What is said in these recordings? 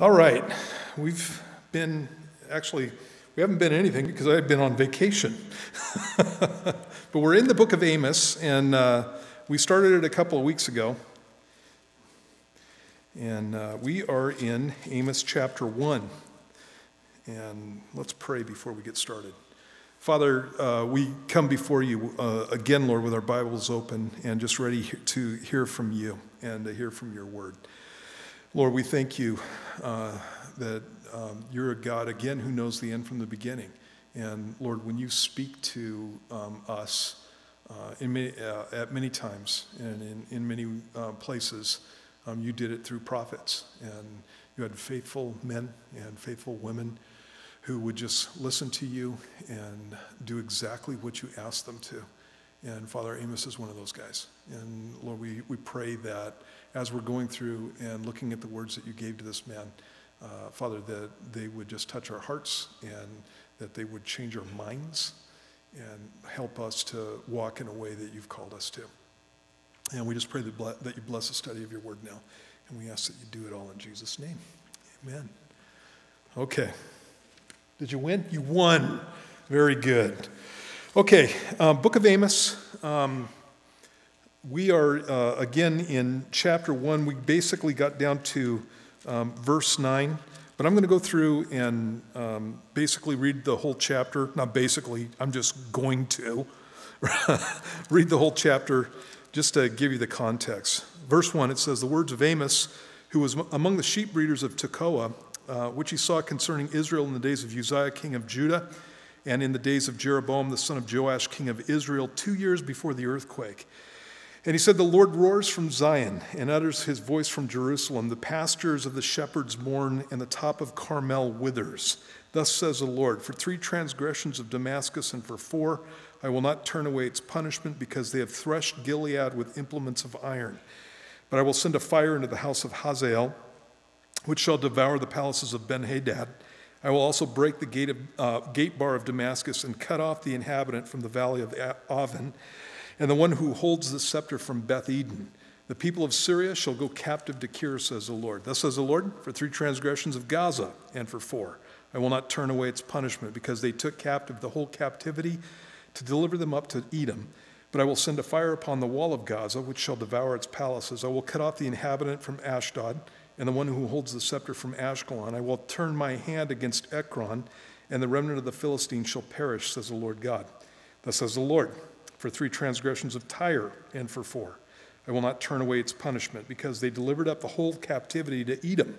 All right, we've been actually, we haven't been anything because I've been on vacation. but we're in the book of Amos, and uh, we started it a couple of weeks ago. And uh, we are in Amos chapter 1. And let's pray before we get started. Father, uh, we come before you uh, again, Lord, with our Bibles open and just ready to hear from you and to hear from your word. Lord, we thank you uh, that um, you're a God, again, who knows the end from the beginning. And Lord, when you speak to um, us uh, many, uh, at many times and in, in many uh, places, um, you did it through prophets. And you had faithful men and faithful women who would just listen to you and do exactly what you asked them to. And Father Amos is one of those guys. And Lord, we, we pray that as we're going through and looking at the words that you gave to this man, uh, Father, that they would just touch our hearts and that they would change our minds and help us to walk in a way that you've called us to. And we just pray that, that you bless the study of your word now. And we ask that you do it all in Jesus' name. Amen. Okay. Did you win? You won. Very good. Okay, um, Book of Amos. Um, we are uh, again in chapter one. We basically got down to um, verse nine, but I'm going to go through and um, basically read the whole chapter. Not basically, I'm just going to read the whole chapter just to give you the context. Verse one it says, The words of Amos, who was among the sheep breeders of Tekoa, uh, which he saw concerning Israel in the days of Uzziah, king of Judah and in the days of Jeroboam, the son of Joash, king of Israel, two years before the earthquake. And he said, The Lord roars from Zion and utters his voice from Jerusalem. The pastures of the shepherds mourn, and the top of Carmel withers. Thus says the Lord For three transgressions of Damascus, and for four, I will not turn away its punishment, because they have threshed Gilead with implements of iron. But I will send a fire into the house of Hazael, which shall devour the palaces of Ben Hadad. I will also break the gate, of, uh, gate bar of Damascus and cut off the inhabitant from the valley of Aven, and the one who holds the scepter from Beth Eden. The people of Syria shall go captive to Kir, says the Lord. Thus says the Lord, for three transgressions of Gaza, and for four. I will not turn away its punishment, because they took captive the whole captivity to deliver them up to Edom. But I will send a fire upon the wall of Gaza, which shall devour its palaces. I will cut off the inhabitant from Ashdod and the one who holds the scepter from Ashkelon. I will turn my hand against Ekron, and the remnant of the Philistines shall perish, says the Lord God. Thus says the Lord, for three transgressions of Tyre, and for four. I will not turn away its punishment, because they delivered up the whole captivity to Edom,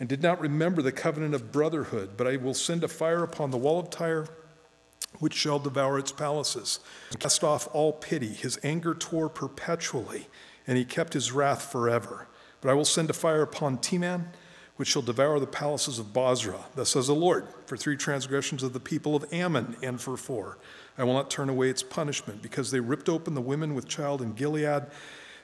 and did not remember the covenant of brotherhood. But I will send a fire upon the wall of Tyre, which shall devour its palaces, and cast off all pity. His anger tore perpetually, and he kept his wrath forever. But I will send a fire upon Teman, which shall devour the palaces of Bozrah. Thus says the Lord, for three transgressions of the people of Ammon, and for four. I will not turn away its punishment, because they ripped open the women with child in Gilead,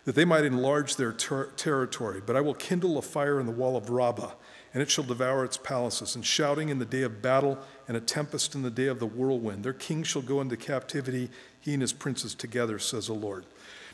that they might enlarge their ter- territory. But I will kindle a fire in the wall of Rabbah, and it shall devour its palaces, and shouting in the day of battle, and a tempest in the day of the whirlwind. Their king shall go into captivity, he and his princes together, says the Lord.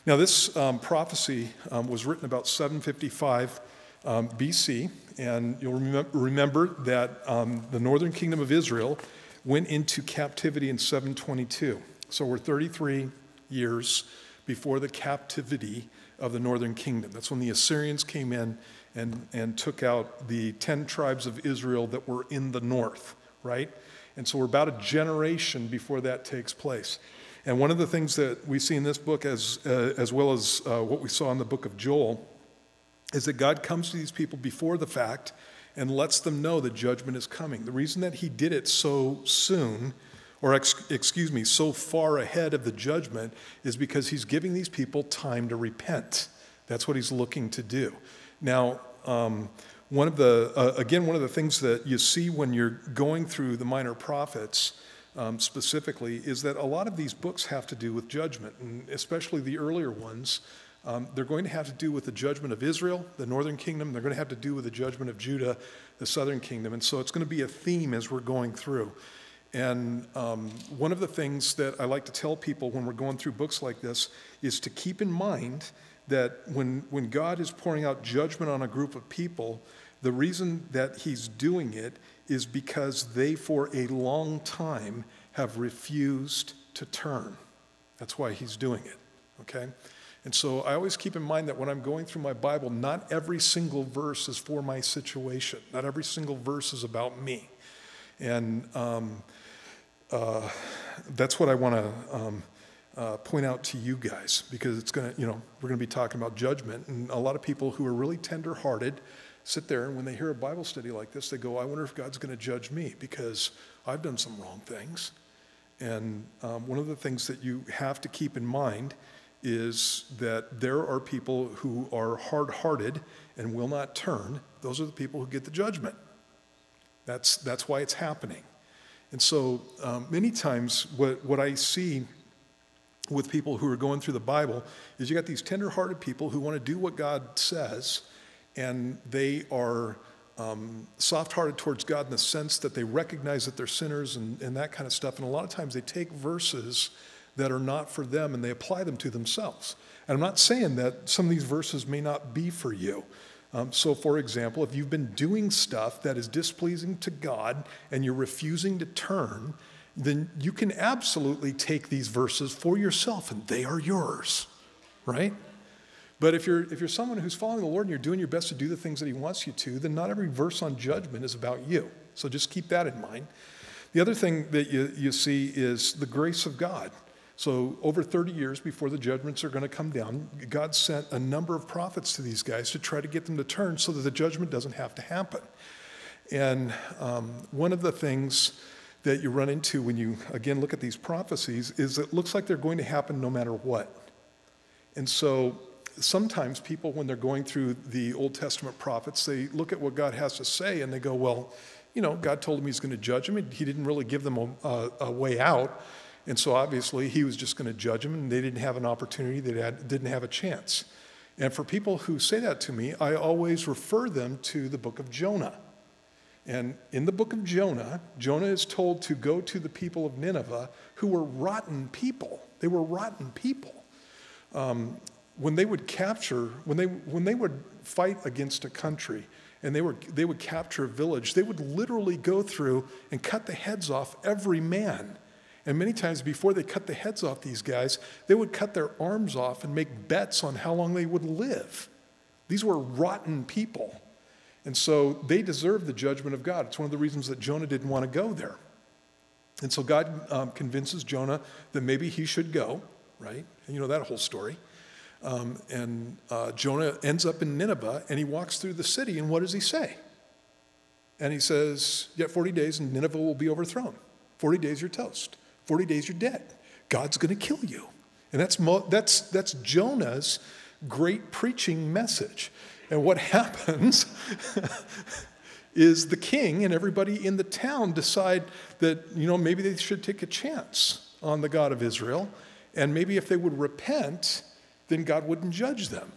Now, this um, prophecy um, was written about 755 um, BC, and you'll rem- remember that um, the northern kingdom of Israel went into captivity in 722. So we're 33 years before the captivity of the northern kingdom. That's when the Assyrians came in and, and took out the 10 tribes of Israel that were in the north, right? And so we're about a generation before that takes place. And one of the things that we see in this book, as, uh, as well as uh, what we saw in the book of Joel, is that God comes to these people before the fact and lets them know that judgment is coming. The reason that he did it so soon, or ex- excuse me, so far ahead of the judgment, is because he's giving these people time to repent. That's what he's looking to do. Now, um, one of the, uh, again, one of the things that you see when you're going through the minor prophets um, specifically is that a lot of these books have to do with judgment, and especially the earlier ones. Um, they're going to have to do with the judgment of Israel, the northern kingdom. They're going to have to do with the judgment of Judah, the southern kingdom. And so it's going to be a theme as we're going through. And um, one of the things that I like to tell people when we're going through books like this is to keep in mind that when, when God is pouring out judgment on a group of people, the reason that he's doing it is because they, for a long time, have refused to turn. That's why he's doing it, okay? And so I always keep in mind that when I'm going through my Bible, not every single verse is for my situation, not every single verse is about me. And um, uh, that's what I want to um, uh, point out to you guys because it's going to, you know, we're going to be talking about judgment. And a lot of people who are really tender hearted sit there and when they hear a Bible study like this, they go, I wonder if God's going to judge me because I've done some wrong things. And um, one of the things that you have to keep in mind is that there are people who are hard hearted and will not turn. Those are the people who get the judgment. That's, that's why it's happening. And so um, many times, what, what I see with people who are going through the Bible is you got these tender hearted people who want to do what God says, and they are um, soft hearted towards God in the sense that they recognize that they're sinners and, and that kind of stuff. And a lot of times they take verses that are not for them and they apply them to themselves. And I'm not saying that some of these verses may not be for you. Um, so, for example, if you've been doing stuff that is displeasing to God and you're refusing to turn, then you can absolutely take these verses for yourself and they are yours, right? But if you're, if you're someone who's following the Lord and you're doing your best to do the things that He wants you to, then not every verse on judgment is about you. So just keep that in mind. The other thing that you, you see is the grace of God. So, over 30 years before the judgments are going to come down, God sent a number of prophets to these guys to try to get them to turn so that the judgment doesn't have to happen. And um, one of the things that you run into when you, again, look at these prophecies is it looks like they're going to happen no matter what. And so, sometimes people, when they're going through the Old Testament prophets, they look at what God has to say and they go, well, you know, God told him he's going to judge him. He didn't really give them a, a, a way out. And so obviously he was just going to judge them, and they didn't have an opportunity, they had, didn't have a chance. And for people who say that to me, I always refer them to the book of Jonah. And in the book of Jonah, Jonah is told to go to the people of Nineveh who were rotten people. They were rotten people. Um, when they would capture, when they, when they would fight against a country and they, were, they would capture a village, they would literally go through and cut the heads off every man and many times before they cut the heads off these guys, they would cut their arms off and make bets on how long they would live. These were rotten people. And so they deserved the judgment of God. It's one of the reasons that Jonah didn't want to go there. And so God um, convinces Jonah that maybe he should go, right? And you know that whole story. Um, and uh, Jonah ends up in Nineveh and he walks through the city, and what does he say? And he says, Yet 40 days and Nineveh will be overthrown. 40 days, you're toast. 40 days you're dead. God's going to kill you. And that's, that's, that's Jonah's great preaching message. And what happens is the king and everybody in the town decide that, you know, maybe they should take a chance on the God of Israel. And maybe if they would repent, then God wouldn't judge them.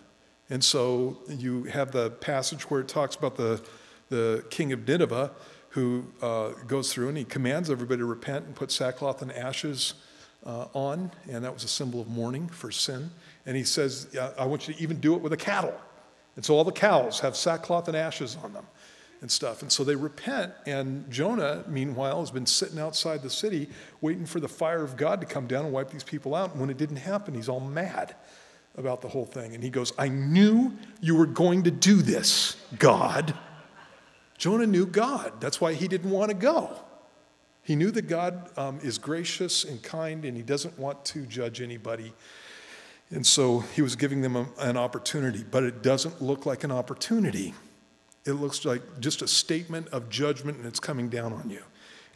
And so you have the passage where it talks about the, the king of Nineveh who uh, goes through and he commands everybody to repent and put sackcloth and ashes uh, on, and that was a symbol of mourning for sin. And he says, I want you to even do it with the cattle. And so all the cows have sackcloth and ashes on them and stuff. And so they repent, and Jonah, meanwhile, has been sitting outside the city waiting for the fire of God to come down and wipe these people out. And when it didn't happen, he's all mad about the whole thing. And he goes, I knew you were going to do this, God. Jonah knew God. That's why he didn't want to go. He knew that God um, is gracious and kind and he doesn't want to judge anybody. And so he was giving them a, an opportunity, but it doesn't look like an opportunity. It looks like just a statement of judgment and it's coming down on you.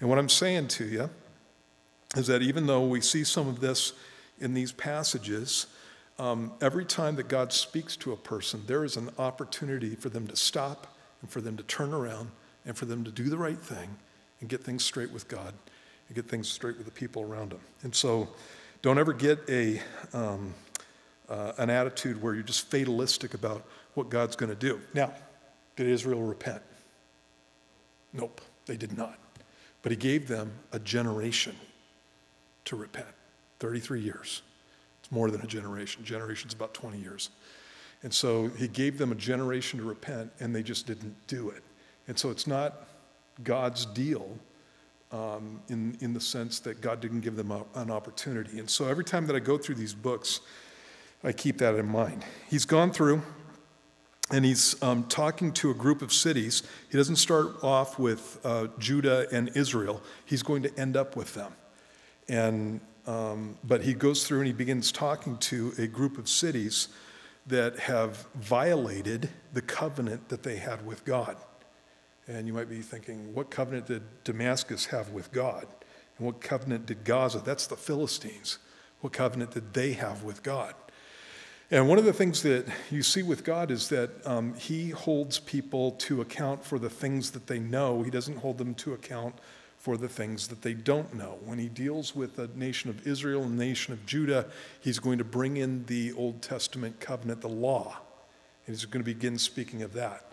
And what I'm saying to you is that even though we see some of this in these passages, um, every time that God speaks to a person, there is an opportunity for them to stop and for them to turn around and for them to do the right thing and get things straight with God and get things straight with the people around them. And so don't ever get a, um, uh, an attitude where you're just fatalistic about what God's going to do. Now, did Israel repent? Nope, they did not. But he gave them a generation to repent 33 years. It's more than a generation. Generation's about 20 years. And so he gave them a generation to repent, and they just didn't do it. And so it's not God's deal um, in, in the sense that God didn't give them a, an opportunity. And so every time that I go through these books, I keep that in mind. He's gone through and he's um, talking to a group of cities. He doesn't start off with uh, Judah and Israel, he's going to end up with them. And, um, but he goes through and he begins talking to a group of cities that have violated the covenant that they had with God. And you might be thinking, what covenant did Damascus have with God? And what covenant did Gaza? That's the Philistines. What covenant did they have with God? And one of the things that you see with God is that um, He holds people to account for the things that they know. He doesn't hold them to account for the things that they don't know. When He deals with the nation of Israel and the nation of Judah, He's going to bring in the Old Testament covenant, the law. And He's going to begin speaking of that.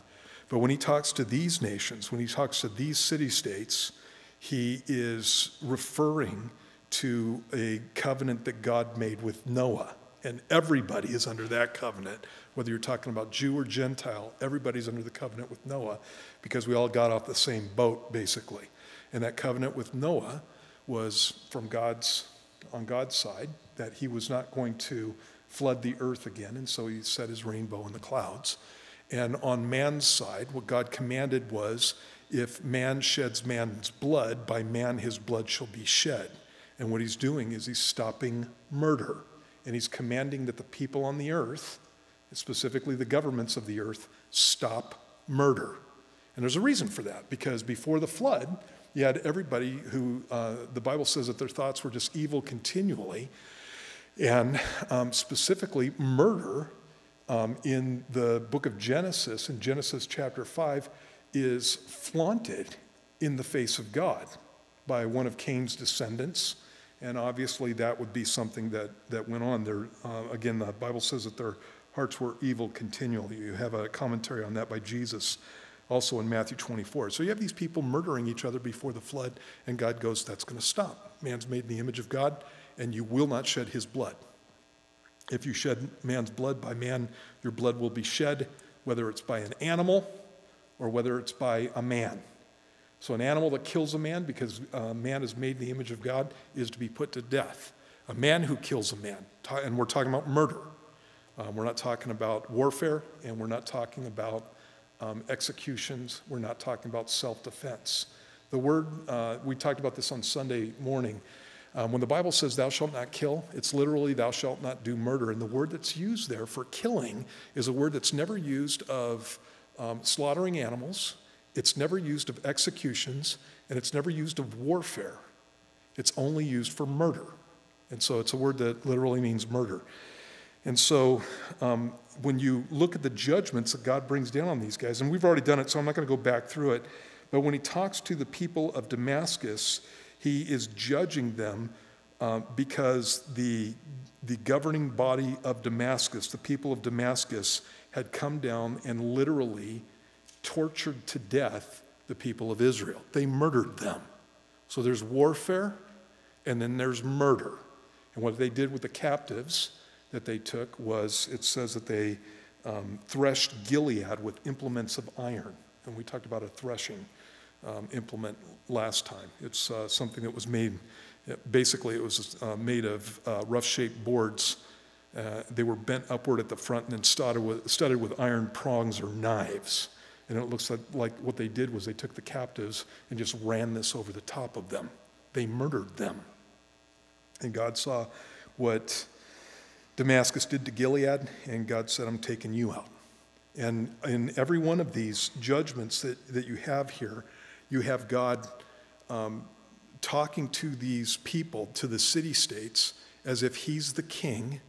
But when He talks to these nations, when He talks to these city states, He is referring to a covenant that God made with Noah and everybody is under that covenant, whether you're talking about Jew or Gentile, everybody's under the covenant with Noah because we all got off the same boat, basically. And that covenant with Noah was from God's, on God's side, that he was not going to flood the earth again, and so he set his rainbow in the clouds. And on man's side, what God commanded was if man sheds man's blood, by man his blood shall be shed. And what he's doing is he's stopping murder and he's commanding that the people on the earth, specifically the governments of the earth, stop murder. And there's a reason for that, because before the flood, you had everybody who uh, the Bible says that their thoughts were just evil continually. And um, specifically, murder um, in the book of Genesis, in Genesis chapter 5, is flaunted in the face of God by one of Cain's descendants. And obviously, that would be something that, that went on. There, uh, again, the Bible says that their hearts were evil continually. You have a commentary on that by Jesus also in Matthew 24. So you have these people murdering each other before the flood, and God goes, That's going to stop. Man's made in the image of God, and you will not shed his blood. If you shed man's blood by man, your blood will be shed, whether it's by an animal or whether it's by a man. So, an animal that kills a man because a man is made in the image of God is to be put to death. A man who kills a man, and we're talking about murder. Um, we're not talking about warfare, and we're not talking about um, executions. We're not talking about self defense. The word, uh, we talked about this on Sunday morning. Um, when the Bible says, Thou shalt not kill, it's literally, Thou shalt not do murder. And the word that's used there for killing is a word that's never used of um, slaughtering animals it's never used of executions, and it's never used of warfare. It's only used for murder. And so it's a word that literally means murder. And so um, when you look at the judgments that God brings down on these guys, and we've already done it, so I'm not going to go back through it, but when he talks to the people of Damascus, he is judging them uh, because the, the governing body of Damascus, the people of Damascus, had come down and literally tortured to death the people of Israel. They murdered them. So there's warfare and then there's murder. And what they did with the captives that they took was it says that they um, threshed Gilead with implements of iron. And we talked about a threshing um, implement last time. It's uh, something that was made, basically, it was uh, made of uh, rough shaped boards. Uh, they were bent upward at the front and then studded with, studded with iron prongs or knives. And it looks like, like what they did was they took the captives and just ran this over the top of them. They murdered them. And God saw what Damascus did to Gilead, and God said, I'm taking you out. And in every one of these judgments that, that you have here, you have God um, talking to these people, to the city states, as if He's the king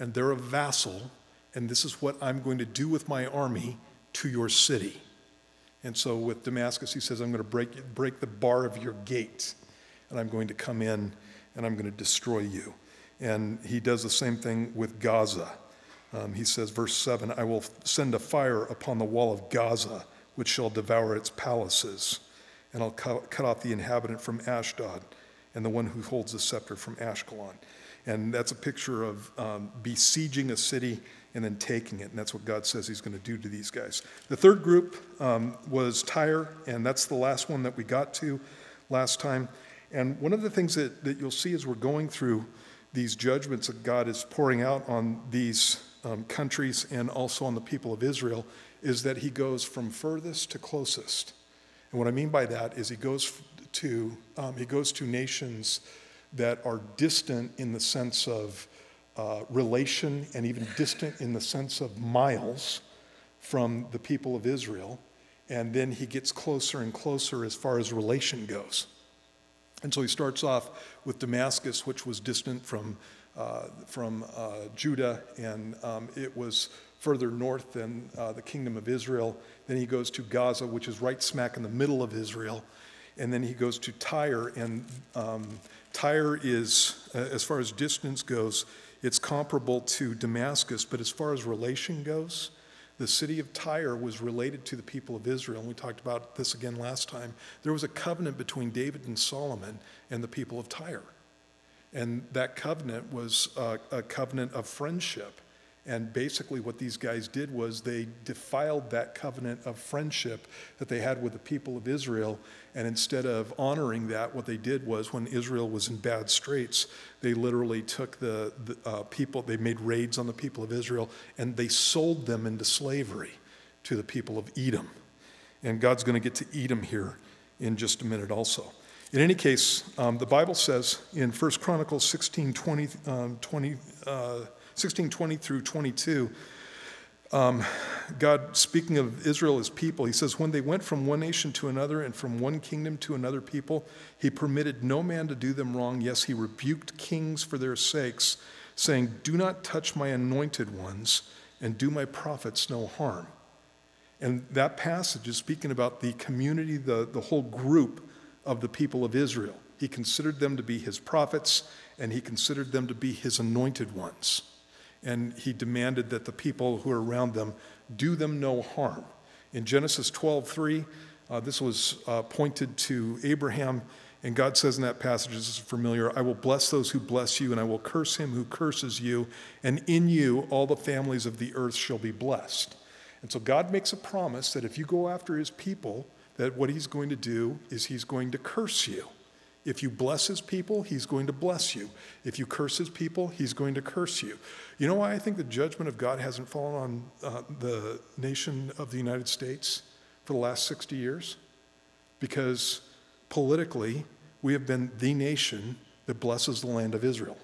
and they're a vassal, and this is what I'm going to do with my army to your city. And so with Damascus, he says, I'm going to break, break the bar of your gate, and I'm going to come in and I'm going to destroy you. And he does the same thing with Gaza. Um, he says, verse 7 I will send a fire upon the wall of Gaza, which shall devour its palaces, and I'll cut, cut off the inhabitant from Ashdod and the one who holds the scepter from Ashkelon. And that's a picture of um, besieging a city and then taking it. And that's what God says he's going to do to these guys. The third group um, was Tyre, and that's the last one that we got to last time. And one of the things that, that you'll see as we're going through these judgments that God is pouring out on these um, countries and also on the people of Israel is that he goes from furthest to closest. And what I mean by that is he goes to, um, he goes to nations that are distant in the sense of uh, relation and even distant in the sense of miles from the people of Israel. And then he gets closer and closer as far as relation goes. And so he starts off with Damascus, which was distant from, uh, from uh, Judah, and um, it was further north than uh, the kingdom of Israel. Then he goes to Gaza, which is right smack in the middle of Israel. And then he goes to Tyre, and um, Tyre is, uh, as far as distance goes, it's comparable to Damascus, but as far as relation goes, the city of Tyre was related to the people of Israel. And we talked about this again last time. There was a covenant between David and Solomon and the people of Tyre. And that covenant was a, a covenant of friendship. And basically, what these guys did was they defiled that covenant of friendship that they had with the people of Israel. And instead of honoring that, what they did was when Israel was in bad straits, they literally took the, the uh, people, they made raids on the people of Israel, and they sold them into slavery to the people of Edom. And God's going to get to Edom here in just a minute also. In any case, um, the Bible says in 1 Chronicles 16 20, um, 20 uh, 16, 20 through 22, um, God, speaking of Israel as people, he says, When they went from one nation to another and from one kingdom to another people, he permitted no man to do them wrong. Yes, he rebuked kings for their sakes, saying, Do not touch my anointed ones and do my prophets no harm. And that passage is speaking about the community, the, the whole group of the people of Israel. He considered them to be his prophets, and he considered them to be his anointed ones and he demanded that the people who are around them do them no harm. In Genesis 12, 3, uh, this was uh, pointed to Abraham, and God says in that passage, this is familiar, I will bless those who bless you, and I will curse him who curses you, and in you all the families of the earth shall be blessed. And so God makes a promise that if you go after his people, that what he's going to do is he's going to curse you. If you bless his people, he's going to bless you. If you curse his people, he's going to curse you. You know why I think the judgment of God hasn't fallen on uh, the nation of the United States for the last 60 years? Because politically, we have been the nation that blesses the land of Israel.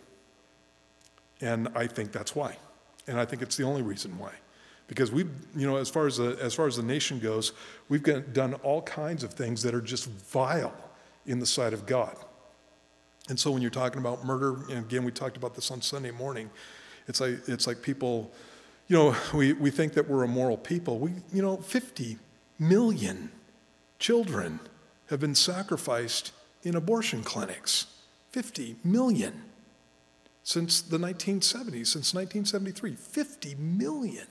And I think that's why. And I think it's the only reason why. Because we've, you know, as far as the, as far as the nation goes, we've done all kinds of things that are just vile in the sight of God. And so when you're talking about murder, and again, we talked about this on Sunday morning, it's like, it's like people, you know, we, we think that we're a moral people. We, you know, 50 million children have been sacrificed in abortion clinics. 50 million since the 1970s, since 1973. 50 million.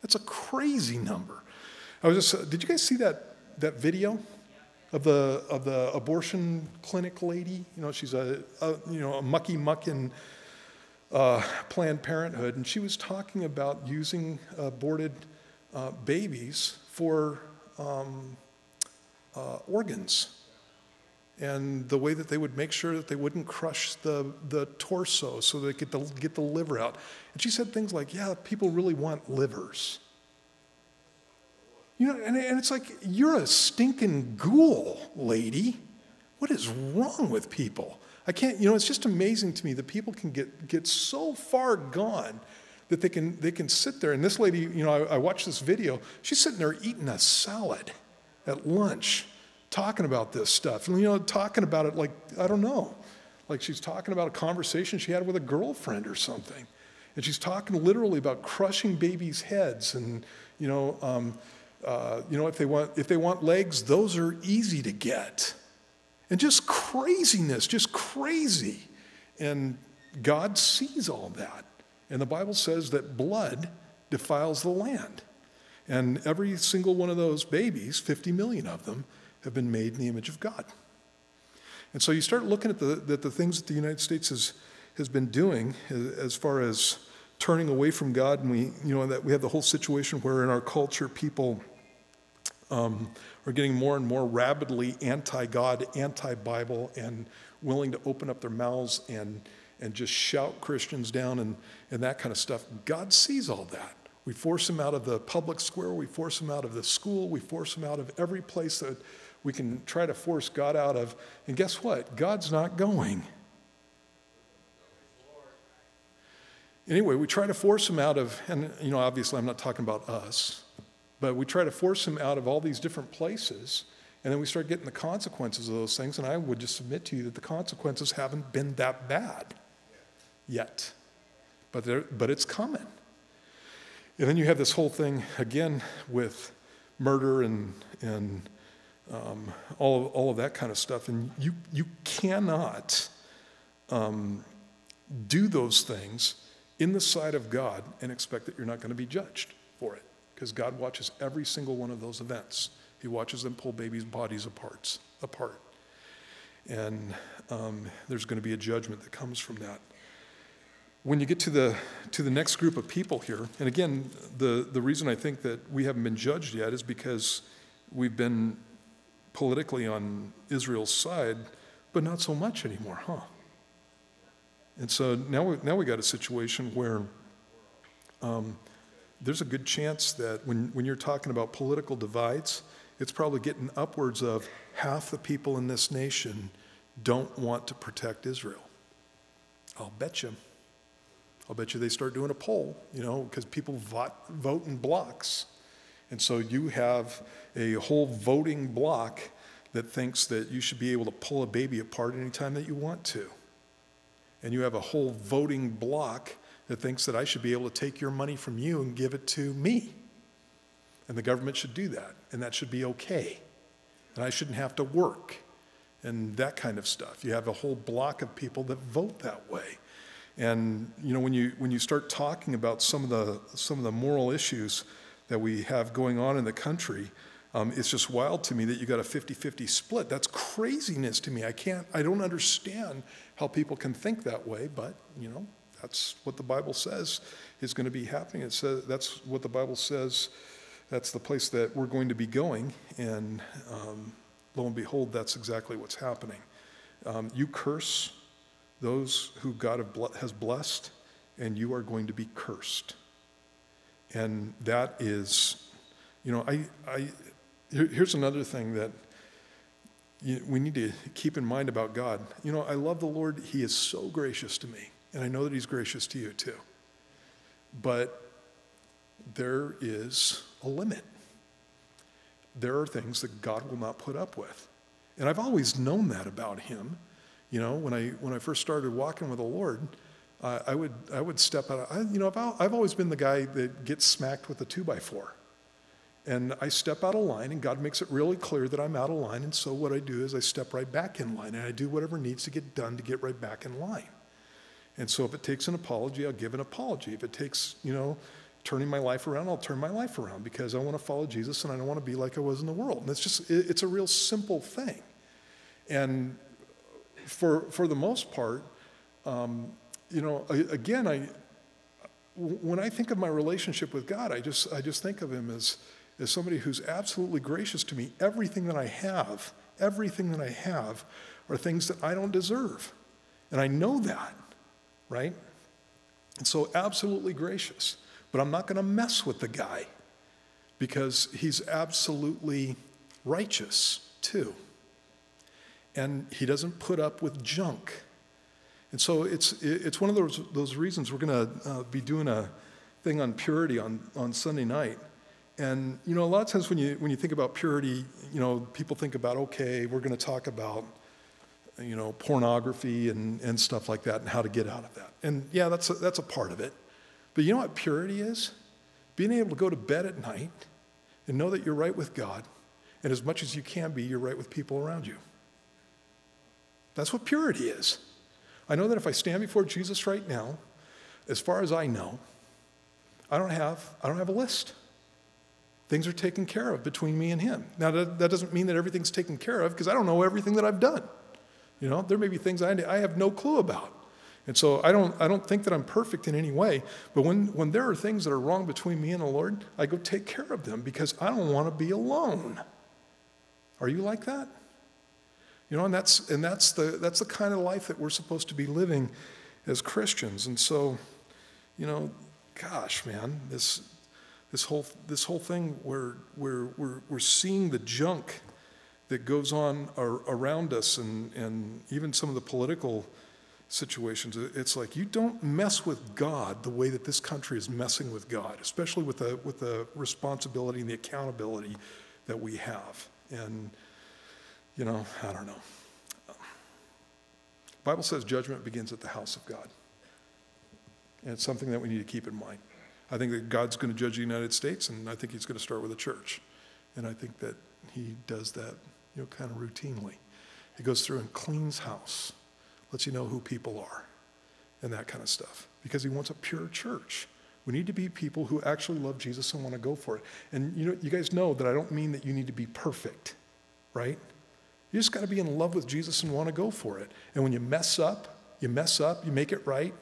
That's a crazy number. I was just, did you guys see that, that video of the, of the abortion clinic lady. You know, she's a, a you know, a mucky muck in uh, Planned Parenthood, and she was talking about using aborted uh, babies for um, uh, organs and the way that they would make sure that they wouldn't crush the, the torso so they could get the liver out. And she said things like, Yeah, people really want livers. You know, and, and it's like, you're a stinking ghoul, lady. What is wrong with people? I can't, you know, it's just amazing to me that people can get, get so far gone that they can, they can sit there. And this lady, you know, I, I watched this video. She's sitting there eating a salad at lunch, talking about this stuff. And, you know, talking about it like, I don't know, like she's talking about a conversation she had with a girlfriend or something. And she's talking literally about crushing babies' heads and, you know, um, uh, you know, if they, want, if they want legs, those are easy to get. And just craziness, just crazy. And God sees all that. And the Bible says that blood defiles the land. And every single one of those babies, 50 million of them, have been made in the image of God. And so you start looking at the, at the things that the United States has, has been doing as far as turning away from God, and we, you know, that we have the whole situation where in our culture people um, are getting more and more rabidly anti-God, anti-Bible, and willing to open up their mouths and and just shout Christians down and, and that kind of stuff. God sees all that. We force them out of the public square, we force them out of the school, we force them out of every place that we can try to force God out of. And guess what? God's not going. Anyway, we try to force them out of, and you know, obviously I'm not talking about us, but we try to force him out of all these different places, and then we start getting the consequences of those things. And I would just submit to you that the consequences haven't been that bad yet, but, but it's coming. And then you have this whole thing again with murder and, and um, all, of, all of that kind of stuff. And you, you cannot um, do those things in the sight of God and expect that you're not going to be judged because God watches every single one of those events. He watches them pull babies' bodies apart. apart. And um, there's going to be a judgment that comes from that. When you get to the, to the next group of people here, and again, the, the reason I think that we haven't been judged yet is because we've been politically on Israel's side, but not so much anymore, huh? And so now we, now we got a situation where um, there's a good chance that when, when you're talking about political divides, it's probably getting upwards of half the people in this nation don't want to protect Israel. I'll bet you. I'll bet you they start doing a poll, you know, because people vote, vote in blocks. And so you have a whole voting block that thinks that you should be able to pull a baby apart anytime that you want to and you have a whole voting block that thinks that I should be able to take your money from you and give it to me. And the government should do that, and that should be okay. And I shouldn't have to work and that kind of stuff. You have a whole block of people that vote that way. And you know, when you when you start talking about some of the some of the moral issues that we have going on in the country, um, it's just wild to me that you got a 50-50 split. That's craziness to me. I can't, I don't understand how people can think that way, but you know, that's what the Bible says is going to be happening. It says that's what the Bible says. That's the place that we're going to be going, and um, lo and behold, that's exactly what's happening. Um, you curse those who God has blessed, and you are going to be cursed. And that is, you know, I, I here's another thing that we need to keep in mind about God. You know, I love the Lord. He is so gracious to me, and I know that He's gracious to you too. But there is a limit. There are things that God will not put up with. And I've always known that about Him. You know, when I, when I first started walking with the Lord, uh, I, would, I would step out. I, you know, I've, I've always been the guy that gets smacked with a two by four and I step out of line, and God makes it really clear that I'm out of line. And so what I do is I step right back in line, and I do whatever needs to get done to get right back in line. And so if it takes an apology, I'll give an apology. If it takes, you know, turning my life around, I'll turn my life around because I want to follow Jesus and I don't want to be like I was in the world. And it's just, it's a real simple thing. And for, for the most part, um, you know, again, I, when I think of my relationship with God, I just, I just think of Him as, as somebody who's absolutely gracious to me. Everything that I have, everything that I have are things that I don't deserve. And I know that, right? And so, absolutely gracious. But I'm not going to mess with the guy because he's absolutely righteous too. And he doesn't put up with junk. And so it's, it's one of those, those reasons we're going to uh, be doing a thing on purity on, on Sunday night. And you know, a lot of times when you when you think about purity, you know, people think about okay, we're going to talk about you know pornography and, and stuff like that and how to get out of that. And yeah, that's a, that's a part of it. But you know what purity is? Being able to go to bed at night and know that you're right with God, and as much as you can be, you're right with people around you. That's what purity is. I know that if I stand before Jesus right now, as far as I know, I don't have I don't have a list. Things are taken care of between me and him. Now, that, that doesn't mean that everything's taken care of because I don't know everything that I've done. You know, there may be things I, I have no clue about. And so I don't, I don't think that I'm perfect in any way, but when, when there are things that are wrong between me and the Lord, I go take care of them because I don't want to be alone. Are you like that? You know, and that's, and that's, the, that's the kind of life that we're supposed to be living as Christians. And so, you know, gosh, man, this, this, whole, this whole thing where, where we're, we're seeing the junk that goes on around us and, and even some of the political situations. It's like you don't mess with God the way that this country is messing with God, especially with the, with the responsibility and the accountability that we have. And, you know, I don't know. Bible says judgment begins at the house of God. And it's something that we need to keep in mind. I think that God's going to judge the United States, and I think he's going to start with the church. And I think that he does that, you know, kind of routinely. He goes through and cleans house lets you know who people are and that kind of stuff because he wants a pure church. We need to be people who actually love Jesus and want to go for it. And you know, you guys know that I don't mean that you need to be perfect, right? You just got to be in love with Jesus and want to go for it. And when you mess up, you mess up, you make it right,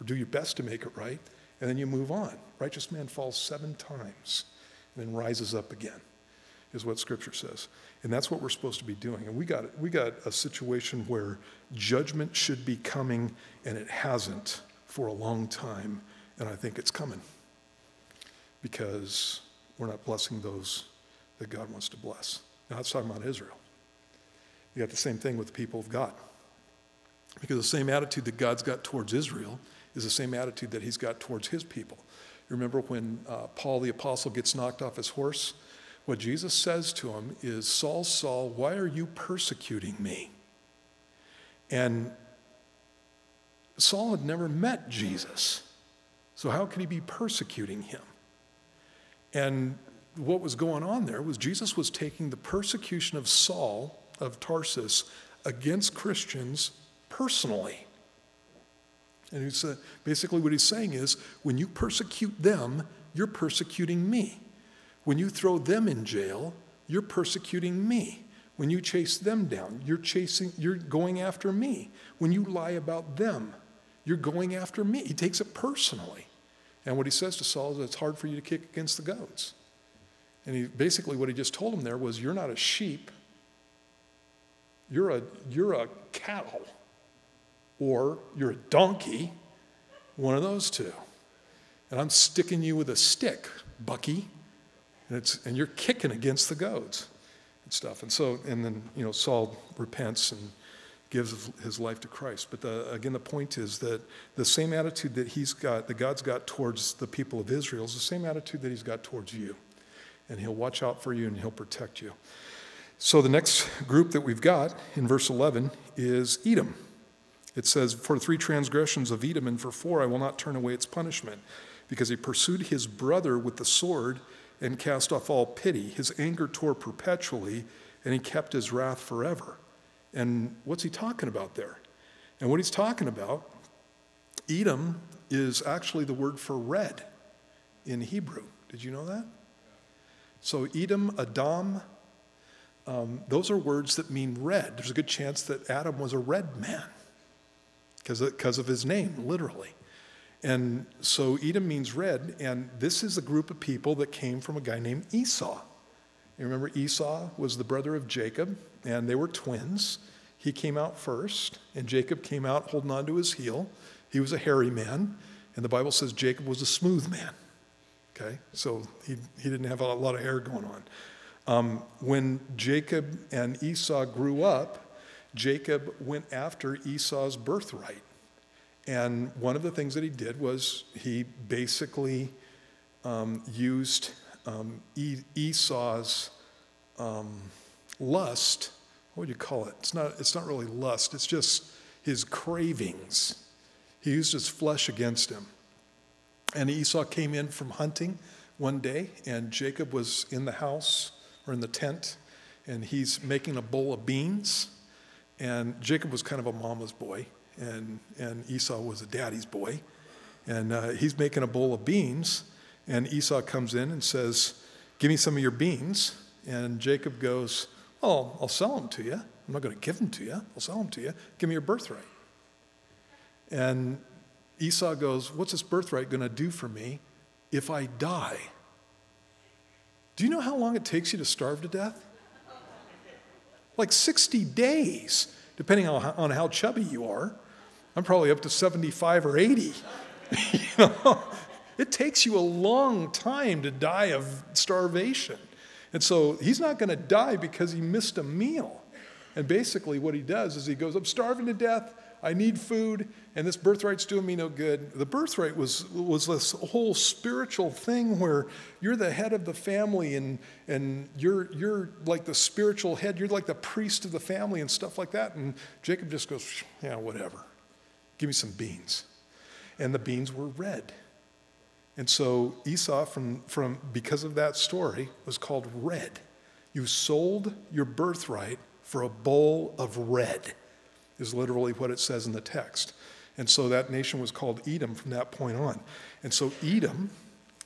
or do your best to make it right, and then you move on. Righteous man falls seven times and then rises up again, is what Scripture says. And that's what we're supposed to be doing. And we got, we got a situation where judgment should be coming, and it hasn't for a long time. And I think it's coming because we're not blessing those that God wants to bless. Now, that's talking about Israel. You got the same thing with the people of God. Because the same attitude that God's got towards Israel is the same attitude that he's got towards his people. You remember when uh, Paul the apostle gets knocked off his horse what Jesus says to him is, Saul, Saul, why are you persecuting me? And Saul had never met Jesus. So, how could he be persecuting him? And what was going on there was Jesus was taking the persecution of Saul of Tarsus against Christians personally. And he said, basically, what he's saying is when you persecute them, you're persecuting me. When you throw them in jail, you're persecuting me. When you chase them down, you're chasing you're going after me. When you lie about them, you're going after me. He takes it personally. And what he says to Saul is it's hard for you to kick against the goads. And he basically what he just told him there was you're not a sheep. You're a you're a cattle or you're a donkey, one of those two. And I'm sticking you with a stick, Bucky and, it's, and you're kicking against the goads and stuff. And so, and then, you know, Saul repents and gives his life to Christ. But the, again, the point is that the same attitude that he's got, that God's got towards the people of Israel, is the same attitude that he's got towards you. And he'll watch out for you and he'll protect you. So the next group that we've got in verse 11 is Edom. It says, For three transgressions of Edom, and for four I will not turn away its punishment, because he pursued his brother with the sword and cast off all pity. His anger tore perpetually, and he kept his wrath forever. And what's he talking about there? And what he's talking about, Edom is actually the word for red in Hebrew. Did you know that? So, Edom, Adam, um, those are words that mean red. There's a good chance that Adam was a red man because of his name, literally. And so Edom means red, and this is a group of people that came from a guy named Esau. You remember Esau was the brother of Jacob, and they were twins. He came out first, and Jacob came out holding on to his heel. He was a hairy man, and the Bible says Jacob was a smooth man. Okay, so he, he didn't have a lot of hair going on. Um, when Jacob and Esau grew up, Jacob went after Esau's birthright. And one of the things that he did was he basically um, used um, Esau's um, lust. What would you call it? It's not, it's not really lust, it's just his cravings. He used his flesh against him. And Esau came in from hunting one day, and Jacob was in the house or in the tent, and he's making a bowl of beans. And Jacob was kind of a mama's boy and, and Esau was a daddy's boy. And uh, he's making a bowl of beans, and Esau comes in and says, Give me some of your beans. And Jacob goes, Oh, I'll sell them to you. I'm not going to give them to you. I'll sell them to you. Give me your birthright. And Esau goes, What's this birthright going to do for me if I die? Do you know how long it takes you to starve to death? Like 60 days, depending on how, on how chubby you are. I'm probably up to 75 or 80. you know? It takes you a long time to die of starvation. And so he's not going to die because he missed a meal. And basically, what he does is he goes, I'm starving to death. I need food, and this birthright's doing me no good. The birthright was, was this whole spiritual thing where you're the head of the family and, and you're, you're like the spiritual head, you're like the priest of the family and stuff like that. And Jacob just goes, Yeah, whatever. Give me some beans. And the beans were red. And so Esau, from, from, because of that story, was called red. You sold your birthright for a bowl of red, is literally what it says in the text. And so that nation was called Edom from that point on. And so Edom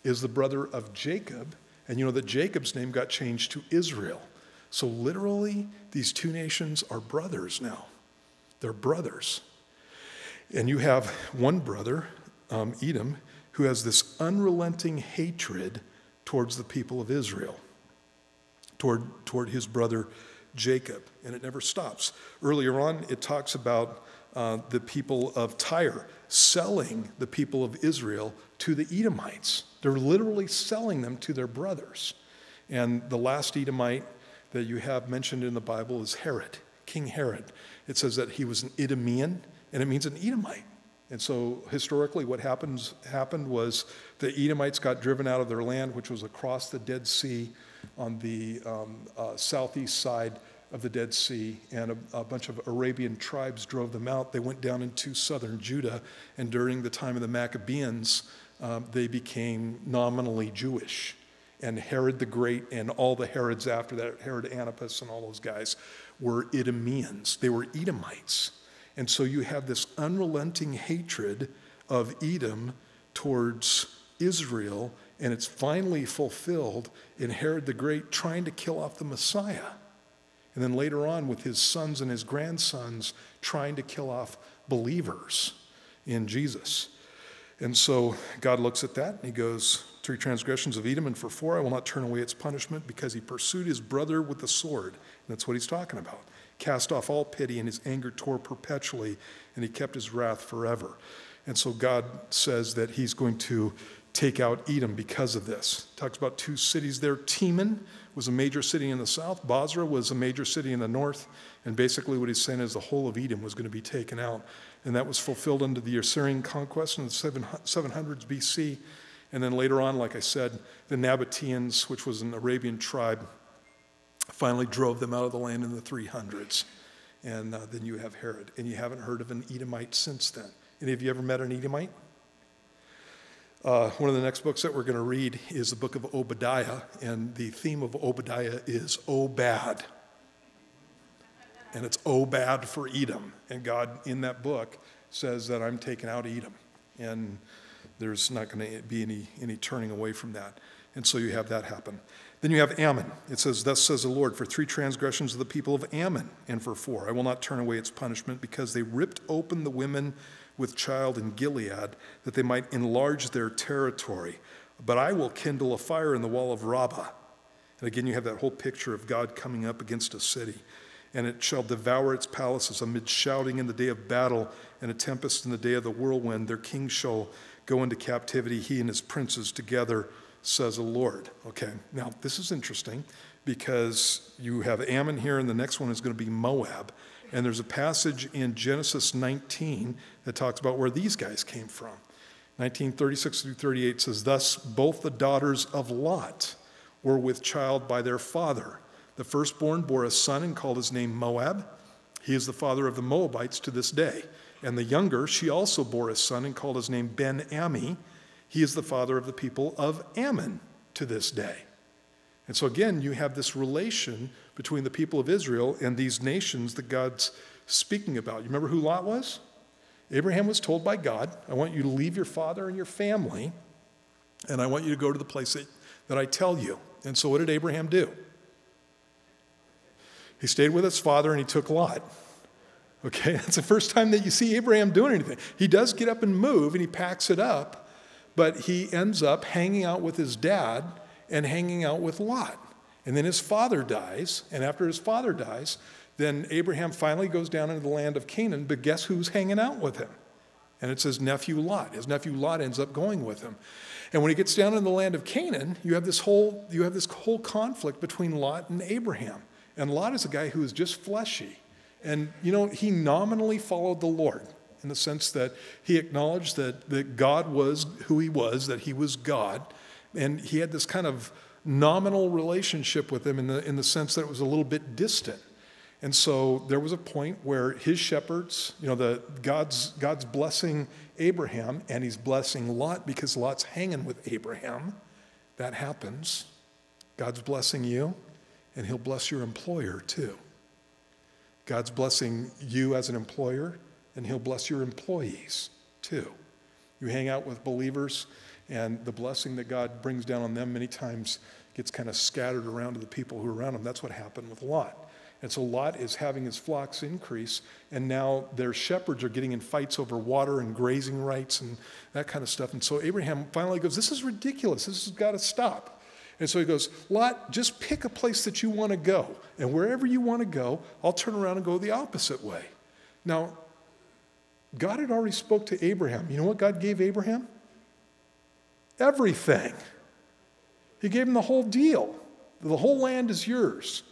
is the brother of Jacob. And you know that Jacob's name got changed to Israel. So literally, these two nations are brothers now. They're brothers. And you have one brother, um, Edom, who has this unrelenting hatred towards the people of Israel, toward, toward his brother Jacob, and it never stops. Earlier on, it talks about uh, the people of Tyre selling the people of Israel to the Edomites. They're literally selling them to their brothers. And the last Edomite that you have mentioned in the Bible is Herod, King Herod. It says that he was an Idumean, and it means an Edomite. And so historically, what happens, happened was the Edomites got driven out of their land, which was across the Dead Sea on the um, uh, southeast side of the Dead Sea, and a, a, bunch of Arabian tribes drove them out. They went down into southern Judah, and during the time of the Maccabees, um, they became nominally Jewish. And Herod the Great and all the Herods after that, Herod Antipas and all those guys, were Idumeans. They were Edomites. And so you have this unrelenting hatred of Edom towards Israel, and it's finally fulfilled in Herod the Great trying to kill off the Messiah. And then later on, with his sons and his grandsons trying to kill off believers in Jesus. And so God looks at that and he goes, Three transgressions of Edom, and for four I will not turn away its punishment because he pursued his brother with the sword. And that's what he's talking about cast off all pity, and his anger tore perpetually, and he kept his wrath forever. And so God says that he's going to take out Edom because of this. Talks about two cities there. Teman was a major city in the south, Bozrah was a major city in the north. And basically, what he's saying is the whole of Edom was going to be taken out. And that was fulfilled under the Assyrian conquest in the 700s BC. And then later on, like I said, the Nabateans, which was an Arabian tribe, finally drove them out of the land in the 300s. And uh, then you have Herod. And you haven't heard of an Edomite since then. Any of you ever met an Edomite? Uh, one of the next books that we're going to read is the book of Obadiah, and the theme of Obadiah is "Oh bad," and it's "Oh bad" for Edom. And God, in that book, says that I'm taking out Edom, and there's not going to be any any turning away from that. And so you have that happen. Then you have Ammon. It says, Thus says the Lord, for three transgressions of the people of Ammon, and for four, I will not turn away its punishment, because they ripped open the women with child in Gilead, that they might enlarge their territory. But I will kindle a fire in the wall of Rabbah. And again, you have that whole picture of God coming up against a city. And it shall devour its palaces amid shouting in the day of battle and a tempest in the day of the whirlwind. Their king shall go into captivity, he and his princes together says the Lord. Okay, now this is interesting because you have Ammon here, and the next one is going to be Moab. And there's a passage in Genesis 19 that talks about where these guys came from. 1936 through 38 says, Thus both the daughters of Lot were with child by their father. The firstborn bore a son and called his name Moab. He is the father of the Moabites to this day. And the younger, she also bore a son and called his name Ben Ammi. He is the father of the people of Ammon to this day. And so, again, you have this relation between the people of Israel and these nations that God's speaking about. You remember who Lot was? Abraham was told by God, I want you to leave your father and your family, and I want you to go to the place that, that I tell you. And so, what did Abraham do? He stayed with his father and he took Lot. Okay, that's the first time that you see Abraham doing anything. He does get up and move and he packs it up, but he ends up hanging out with his dad and hanging out with Lot. And then his father dies, and after his father dies, then Abraham finally goes down into the land of Canaan, but guess who's hanging out with him? And it's his nephew Lot. His nephew Lot ends up going with him. And when he gets down in the land of Canaan, you have this whole, you have this whole conflict between Lot and Abraham. And Lot is a guy who is just fleshy. And, you know, he nominally followed the Lord in the sense that he acknowledged that, that God was who he was, that he was God. And he had this kind of nominal relationship with him in the, in the sense that it was a little bit distant. And so there was a point where his shepherds, you know, the, God's, God's blessing Abraham and he's blessing Lot because Lot's hanging with Abraham. That happens. God's blessing you and he'll bless your employer too. God's blessing you as an employer and he'll bless your employees too. You hang out with believers and the blessing that God brings down on them many times gets kind of scattered around to the people who are around them. That's what happened with Lot. And so Lot is having his flocks increase, and now their shepherds are getting in fights over water and grazing rights and that kind of stuff. And so Abraham finally goes, This is ridiculous. This has got to stop. And so he goes, Lot, just pick a place that you want to go. And wherever you want to go, I'll turn around and go the opposite way. Now, God had already spoke to Abraham. You know what God gave Abraham? Everything. He gave him the whole deal. The whole land is yours.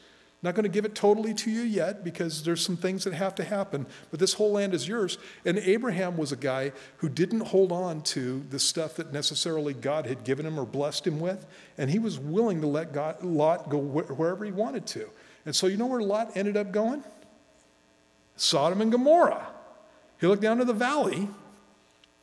Not going to give it totally to you yet because there's some things that have to happen, but this whole land is yours. And Abraham was a guy who didn't hold on to the stuff that necessarily God had given him or blessed him with, and he was willing to let God, Lot go wherever he wanted to. And so, you know where Lot ended up going? Sodom and Gomorrah. He looked down to the valley,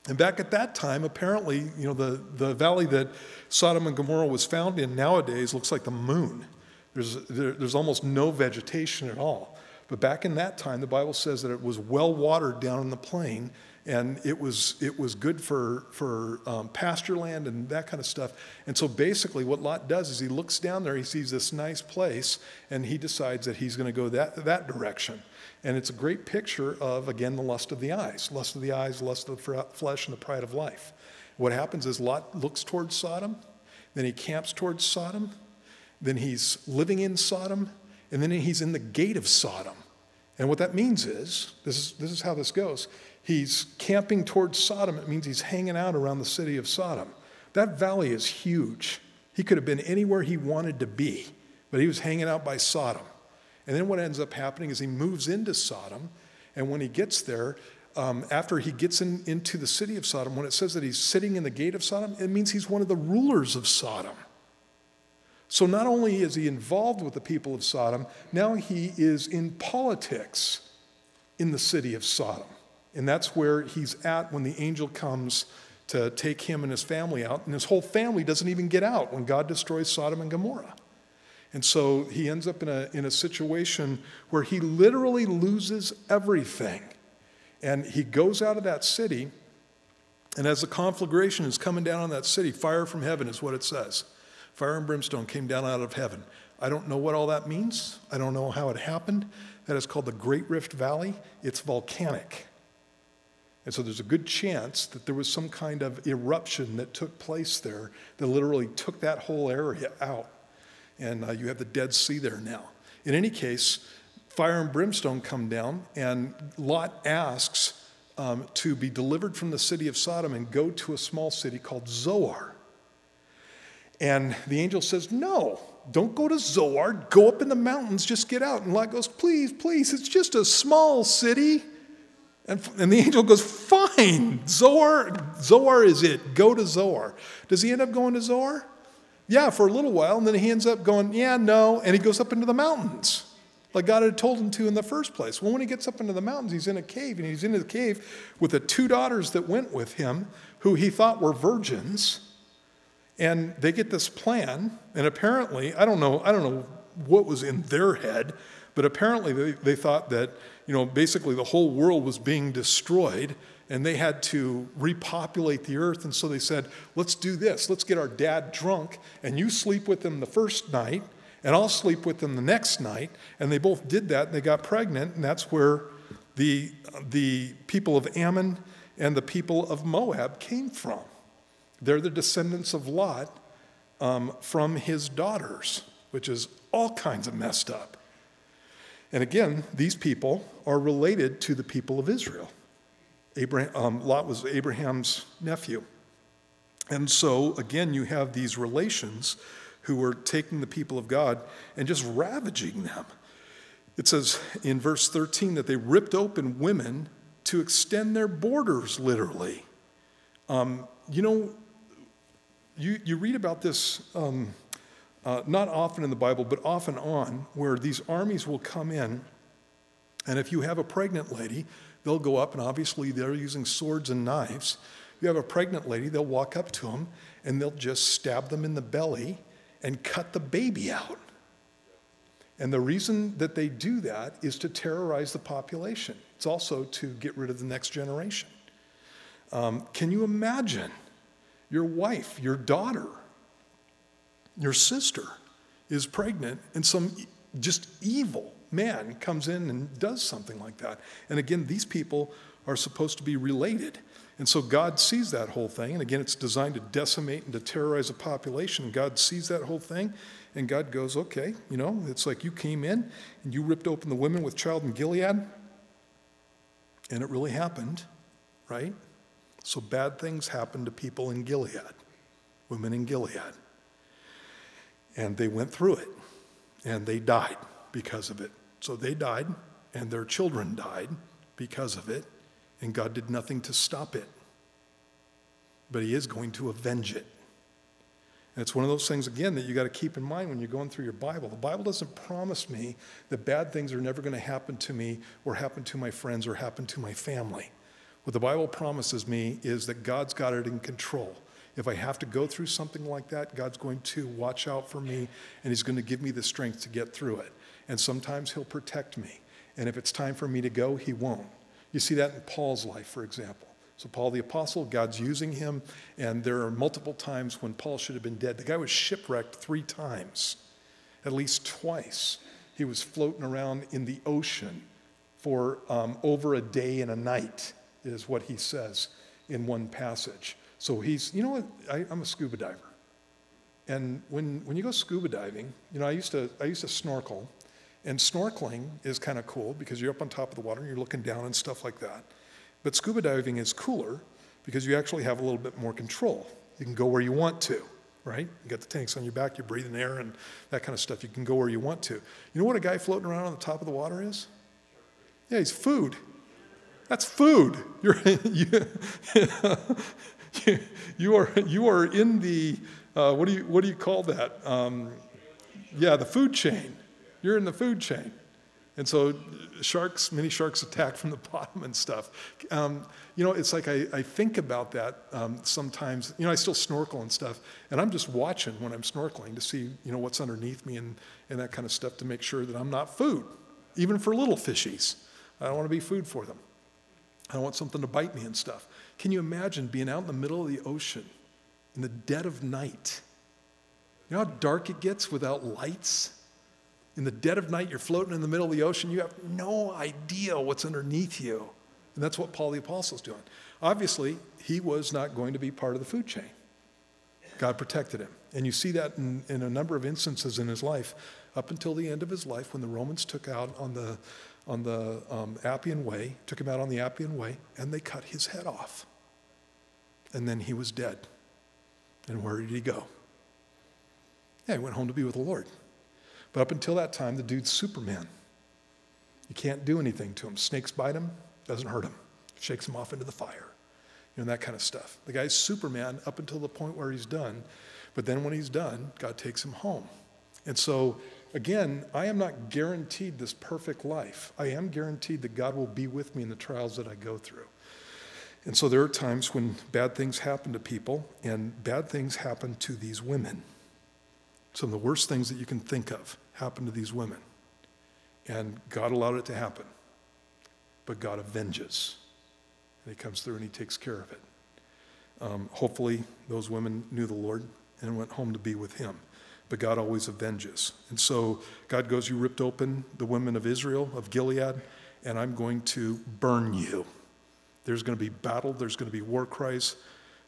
and back at that time, apparently, you know, the, the valley that Sodom and Gomorrah was found in nowadays looks like the moon. There's, there, there's almost no vegetation at all. But back in that time, the Bible says that it was well watered down in the plain, and it was, it was good for, for um, pasture land and that kind of stuff. And so basically, what Lot does is he looks down there, he sees this nice place, and he decides that he's going to go that, that direction. And it's a great picture of, again, the lust of the eyes lust of the eyes, lust of the flesh, and the pride of life. What happens is Lot looks towards Sodom, then he camps towards Sodom, then he's living in Sodom, and then he's in the gate of Sodom. And what that means is this is, this is how this goes. He's camping towards Sodom. It means he's hanging out around the city of Sodom. That valley is huge. He could have been anywhere he wanted to be, but he was hanging out by Sodom. And then what ends up happening is he moves into Sodom, and when he gets there, um, after he gets in, into the city of Sodom, when it says that he's sitting in the gate of Sodom, it means he's one of the rulers of Sodom. So not only is he involved with the people of Sodom, now he is in politics in the city of Sodom. And that's where he's at when the angel comes to take him and his family out. And his whole family doesn't even get out when God destroys Sodom and Gomorrah. And so he ends up in a, in a situation where he literally loses everything. And he goes out of that city, and as the conflagration is coming down on that city, fire from heaven is what it says. Fire and brimstone came down out of heaven. I don't know what all that means. I don't know how it happened. That is called the Great Rift Valley. It's volcanic. And so there's a good chance that there was some kind of eruption that took place there that literally took that whole area out. And uh, you have the Dead Sea there now. In any case, fire and brimstone come down, and Lot asks um, to be delivered from the city of Sodom and go to a small city called Zoar. And the angel says, No, don't go to Zoar. Go up in the mountains, just get out. And Lot goes, Please, please, it's just a small city. And, and the angel goes, Fine, Zoar, Zoar is it. Go to Zoar. Does he end up going to Zoar? Yeah, for a little while. And then he ends up going, Yeah, no. And he goes up into the mountains like God had told him to in the first place. Well, when he gets up into the mountains, he's in a cave, and he's in the cave with the two daughters that went with him, who he thought were virgins. And they get this plan, and apparently, I don't know, I don't know what was in their head, but apparently they, they thought that, you know, basically the whole world was being destroyed and they had to repopulate the earth. And so they said, let's do this. Let's get our dad drunk, and you sleep with him the first night, and I'll sleep with him the next night. And they both did that, and they got pregnant, and that's where the, the people of Ammon and the people of Moab came from. They're the descendants of Lot um, from his daughters, which is all kinds of messed up. And again, these people are related to the people of Israel. Abraham, um, Lot was Abraham's nephew. And so, again, you have these relations who were taking the people of God and just ravaging them. It says in verse 13 that they ripped open women to extend their borders, literally. Um, you know, you, you read about this um, uh, not often in the Bible, but off and on, where these armies will come in, and if you have a pregnant lady, they'll go up, and obviously they're using swords and knives. You have a pregnant lady, they'll walk up to them and they'll just stab them in the belly and cut the baby out. And the reason that they do that is to terrorize the population. It's also to get rid of the next generation. Um, can you imagine your wife, your daughter, your sister is pregnant and some just evil man comes in and does something like that? And again, these people are supposed to be related. And so God sees that whole thing. And again, it's designed to decimate and to terrorize a population. God sees that whole thing. And God goes, okay, you know, it's like you came in and you ripped open the women with child in Gilead. And it really happened, right? So bad things happened to people in Gilead, women in Gilead. And they went through it and they died because of it. So they died and their children died because of it. And God did nothing to stop it. But He is going to avenge it. And it's one of those things, again, that you got to keep in mind when you're going through your Bible. The Bible doesn't promise me that bad things are never going to happen to me or happen to my friends or happen to my family. What the Bible promises me is that God's got it in control. If I have to go through something like that, God's going to watch out for me and He's going to give me the strength to get through it. And sometimes He'll protect me. And if it's time for me to go, He won't. You see that in Paul's life, for example. So, Paul the Apostle, God's using him, and there are multiple times when Paul should have been dead. The guy was shipwrecked three times, at least twice. He was floating around in the ocean for um, over a day and a night, is what he says in one passage. So, he's, you know what? I, I'm a scuba diver. And when, when you go scuba diving, you know, I used to, I used to snorkel, and snorkeling is kind of cool because you're up on top of the water and you're looking down and stuff like that. But scuba diving is cooler because you actually have a little bit more control. You can go where you want to, right? You got the tanks on your back, you're breathing air and that kind of stuff. You can go where you want to. You know what a guy floating around on the top of the water is? Yeah, he's food. That's food. You're, you, you, are, you are in the, uh, what, do you, what do you call that? Um, yeah, the food chain. You're in the food chain. And so sharks, many sharks attack from the bottom and stuff. Um, you know, it's like I, I think about that um, sometimes. You know, I still snorkel and stuff, and I'm just watching when I'm snorkeling to see, you know, what's underneath me and, and that kind of stuff to make sure that I'm not food, even for little fishies. I don't want to be food for them. I don't want something to bite me and stuff. Can you imagine being out in the middle of the ocean in the dead of night? You know how dark it gets without lights? In the dead of night, you're floating in the middle of the ocean. You have no idea what's underneath you. And that's what Paul the Apostle is doing. Obviously, he was not going to be part of the food chain. God protected him. And you see that in, in a number of instances in his life, up until the end of his life, when the Romans took out on the, on the um, Appian Way, took him out on the Appian Way, and they cut his head off. And then he was dead. And where did he go? Yeah, he went home to be with the Lord. But up until that time, the dude's Superman. You can't do anything to him. Snakes bite him, doesn't hurt him. Shakes him off into the fire. You know, that kind of stuff. The guy's Superman up until the point where he's done. But then when he's done, God takes him home. And so, again, I am not guaranteed this perfect life. I am guaranteed that God will be with me in the trials that I go through. And so there are times when bad things happen to people, and bad things happen to these women. Some of the worst things that you can think of happened to these women. And God allowed it to happen. But God avenges. And He comes through and He takes care of it. Um, hopefully, those women knew the Lord and went home to be with Him. But God always avenges. And so God goes, You ripped open the women of Israel, of Gilead, and I'm going to burn you. There's going to be battle, there's going to be war cries,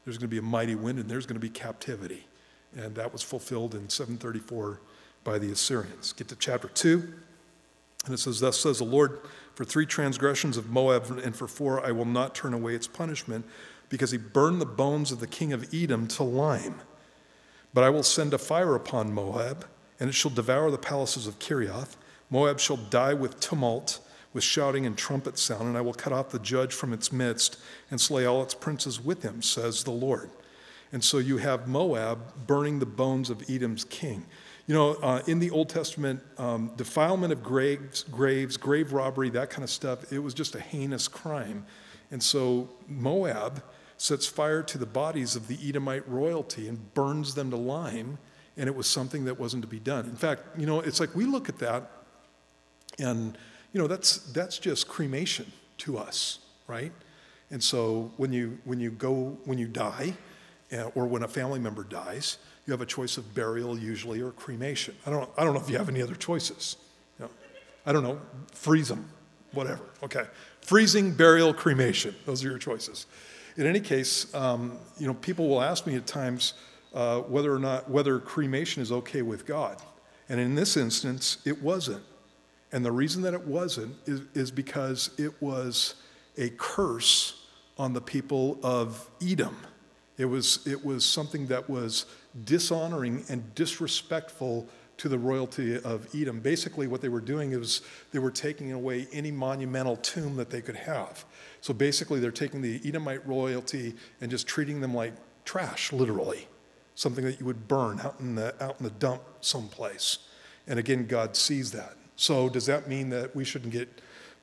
there's going to be a mighty wind, and there's going to be captivity. And that was fulfilled in 734 by the Assyrians. Get to chapter 2, and it says, Thus says the Lord, for three transgressions of Moab and for four I will not turn away its punishment, because he burned the bones of the king of Edom to lime. But I will send a fire upon Moab, and it shall devour the palaces of Kerioth. Moab shall die with tumult, with shouting and trumpet sound, and I will cut off the judge from its midst and slay all its princes with him, says the Lord. And so you have Moab burning the bones of Edom's king. You know, uh, in the Old Testament, um, defilement of graves, graves, grave robbery, that kind of stuff, it was just a heinous crime. And so Moab sets fire to the bodies of the Edomite royalty and burns them to lime, and it was something that wasn't to be done. In fact, you know, it's like we look at that, and, you know, that's, that's just cremation to us, right? And so when you, when you go, when you die, or when a family member dies, you have a choice of burial usually or cremation. I don't, I don't know if you have any other choices. You know, I don't know, freeze them, whatever. Okay. Freezing, burial, cremation. Those are your choices. In any case, um, you know, people will ask me at times uh, whether or not whether cremation is okay with God. And in this instance, it wasn't. And the reason that it wasn't is, is because it was a curse on the people of Edom. It was, it was something that was dishonoring and disrespectful to the royalty of Edom. Basically, what they were doing is they were taking away any monumental tomb that they could have. So basically, they're taking the Edomite royalty and just treating them like trash, literally, something that you would burn out in the, out in the dump someplace. And again, God sees that. So does that mean that we shouldn't get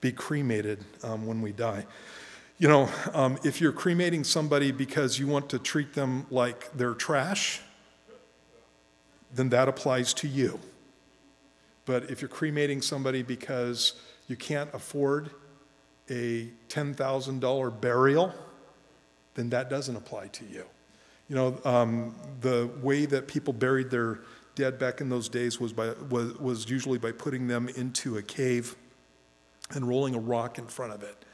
be cremated um, when we die? You know, um, if you're cremating somebody because you want to treat them like they're trash, then that applies to you. But if you're cremating somebody because you can't afford a $10,000 burial, then that doesn't apply to you. You know, um, the way that people buried their dead back in those days was, by, was, was usually by putting them into a cave and rolling a rock in front of it.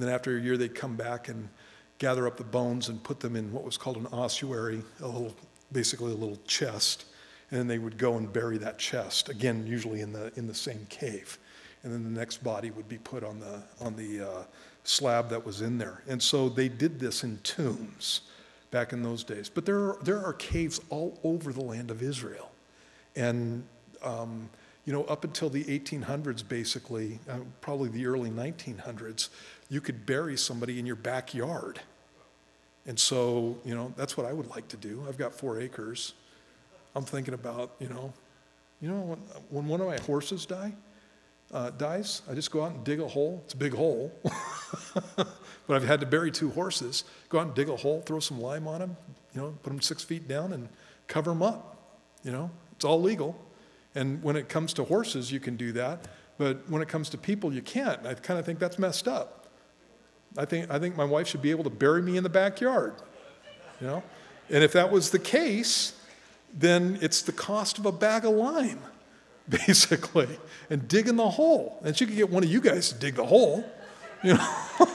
And then after a year, they'd come back and gather up the bones and put them in what was called an ossuary, a little, basically a little chest. And then they would go and bury that chest again usually in the in the same cave. And then the next body would be put on the on the uh, slab that was in there. And so they did this in tombs back in those days. But there are, there are caves all over the land of israel. And um, you know up until the 1800s basically uh, probably the early 1900s you could bury somebody in your backyard and so you know that's what i would like to do i've got four acres I'm thinking about, you know, you know, when, when one of my horses die, uh, dies, I just go out and dig a hole. It's a big hole, but I've had to bury two horses. Go out and dig a hole, throw some lime on them, you know, put them six feet down and cover them up. You know, it's all legal. And when it comes to horses, you can do that. But when it comes to people, you can't. I kind of think that's messed up. I think, I think my wife should be able to bury me in the backyard. You know? And if that was the case, then it's the cost of a bag of lime, basically, and digging the hole. And she could get one of you guys to dig the hole, you know.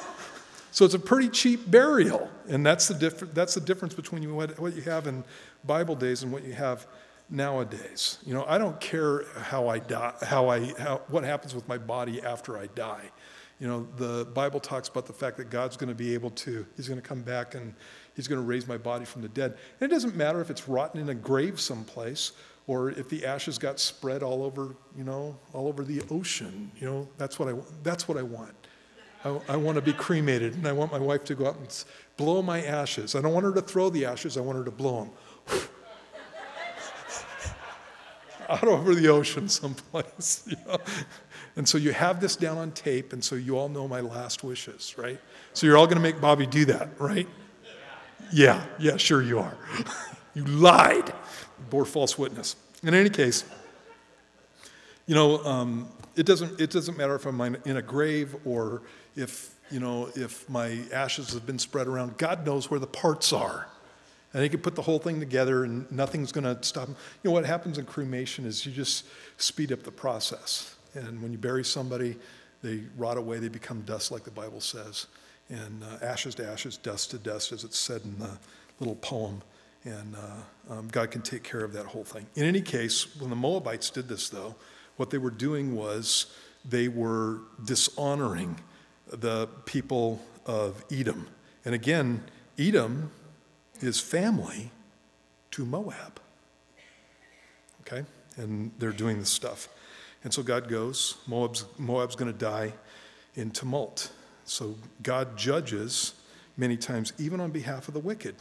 so it's a pretty cheap burial, and that's the, diff- that's the difference between what, what you have in Bible days and what you have nowadays. You know, I don't care how I die, how I, how, what happens with my body after I die. You know, the Bible talks about the fact that God's going to be able to, He's going to come back and He's going to raise my body from the dead. And it doesn't matter if it's rotten in a grave someplace or if the ashes got spread all over, you know, all over the ocean. You know, that's what I, that's what I want. I, I want to be cremated, and I want my wife to go out and blow my ashes. I don't want her to throw the ashes, I want her to blow them. out over the ocean someplace. And so you have this down on tape, and so you all know my last wishes, right? So you're all going to make Bobby do that, right? Yeah, yeah, sure you are. you lied, bore false witness. In any case, you know, um, it doesn't it doesn't matter if I'm in a grave or if you know if my ashes have been spread around. God knows where the parts are, and He can put the whole thing together, and nothing's going to stop. You know what happens in cremation is you just speed up the process, and when you bury somebody, they rot away, they become dust, like the Bible says. And uh, ashes to ashes, dust to dust, as it's said in the little poem. And uh, um, God can take care of that whole thing. In any case, when the Moabites did this, though, what they were doing was they were dishonoring the people of Edom. And again, Edom is family to Moab. Okay? And they're doing this stuff. And so God goes, Moab's, Moab's going to die in tumult. So God judges many times, even on behalf of the wicked,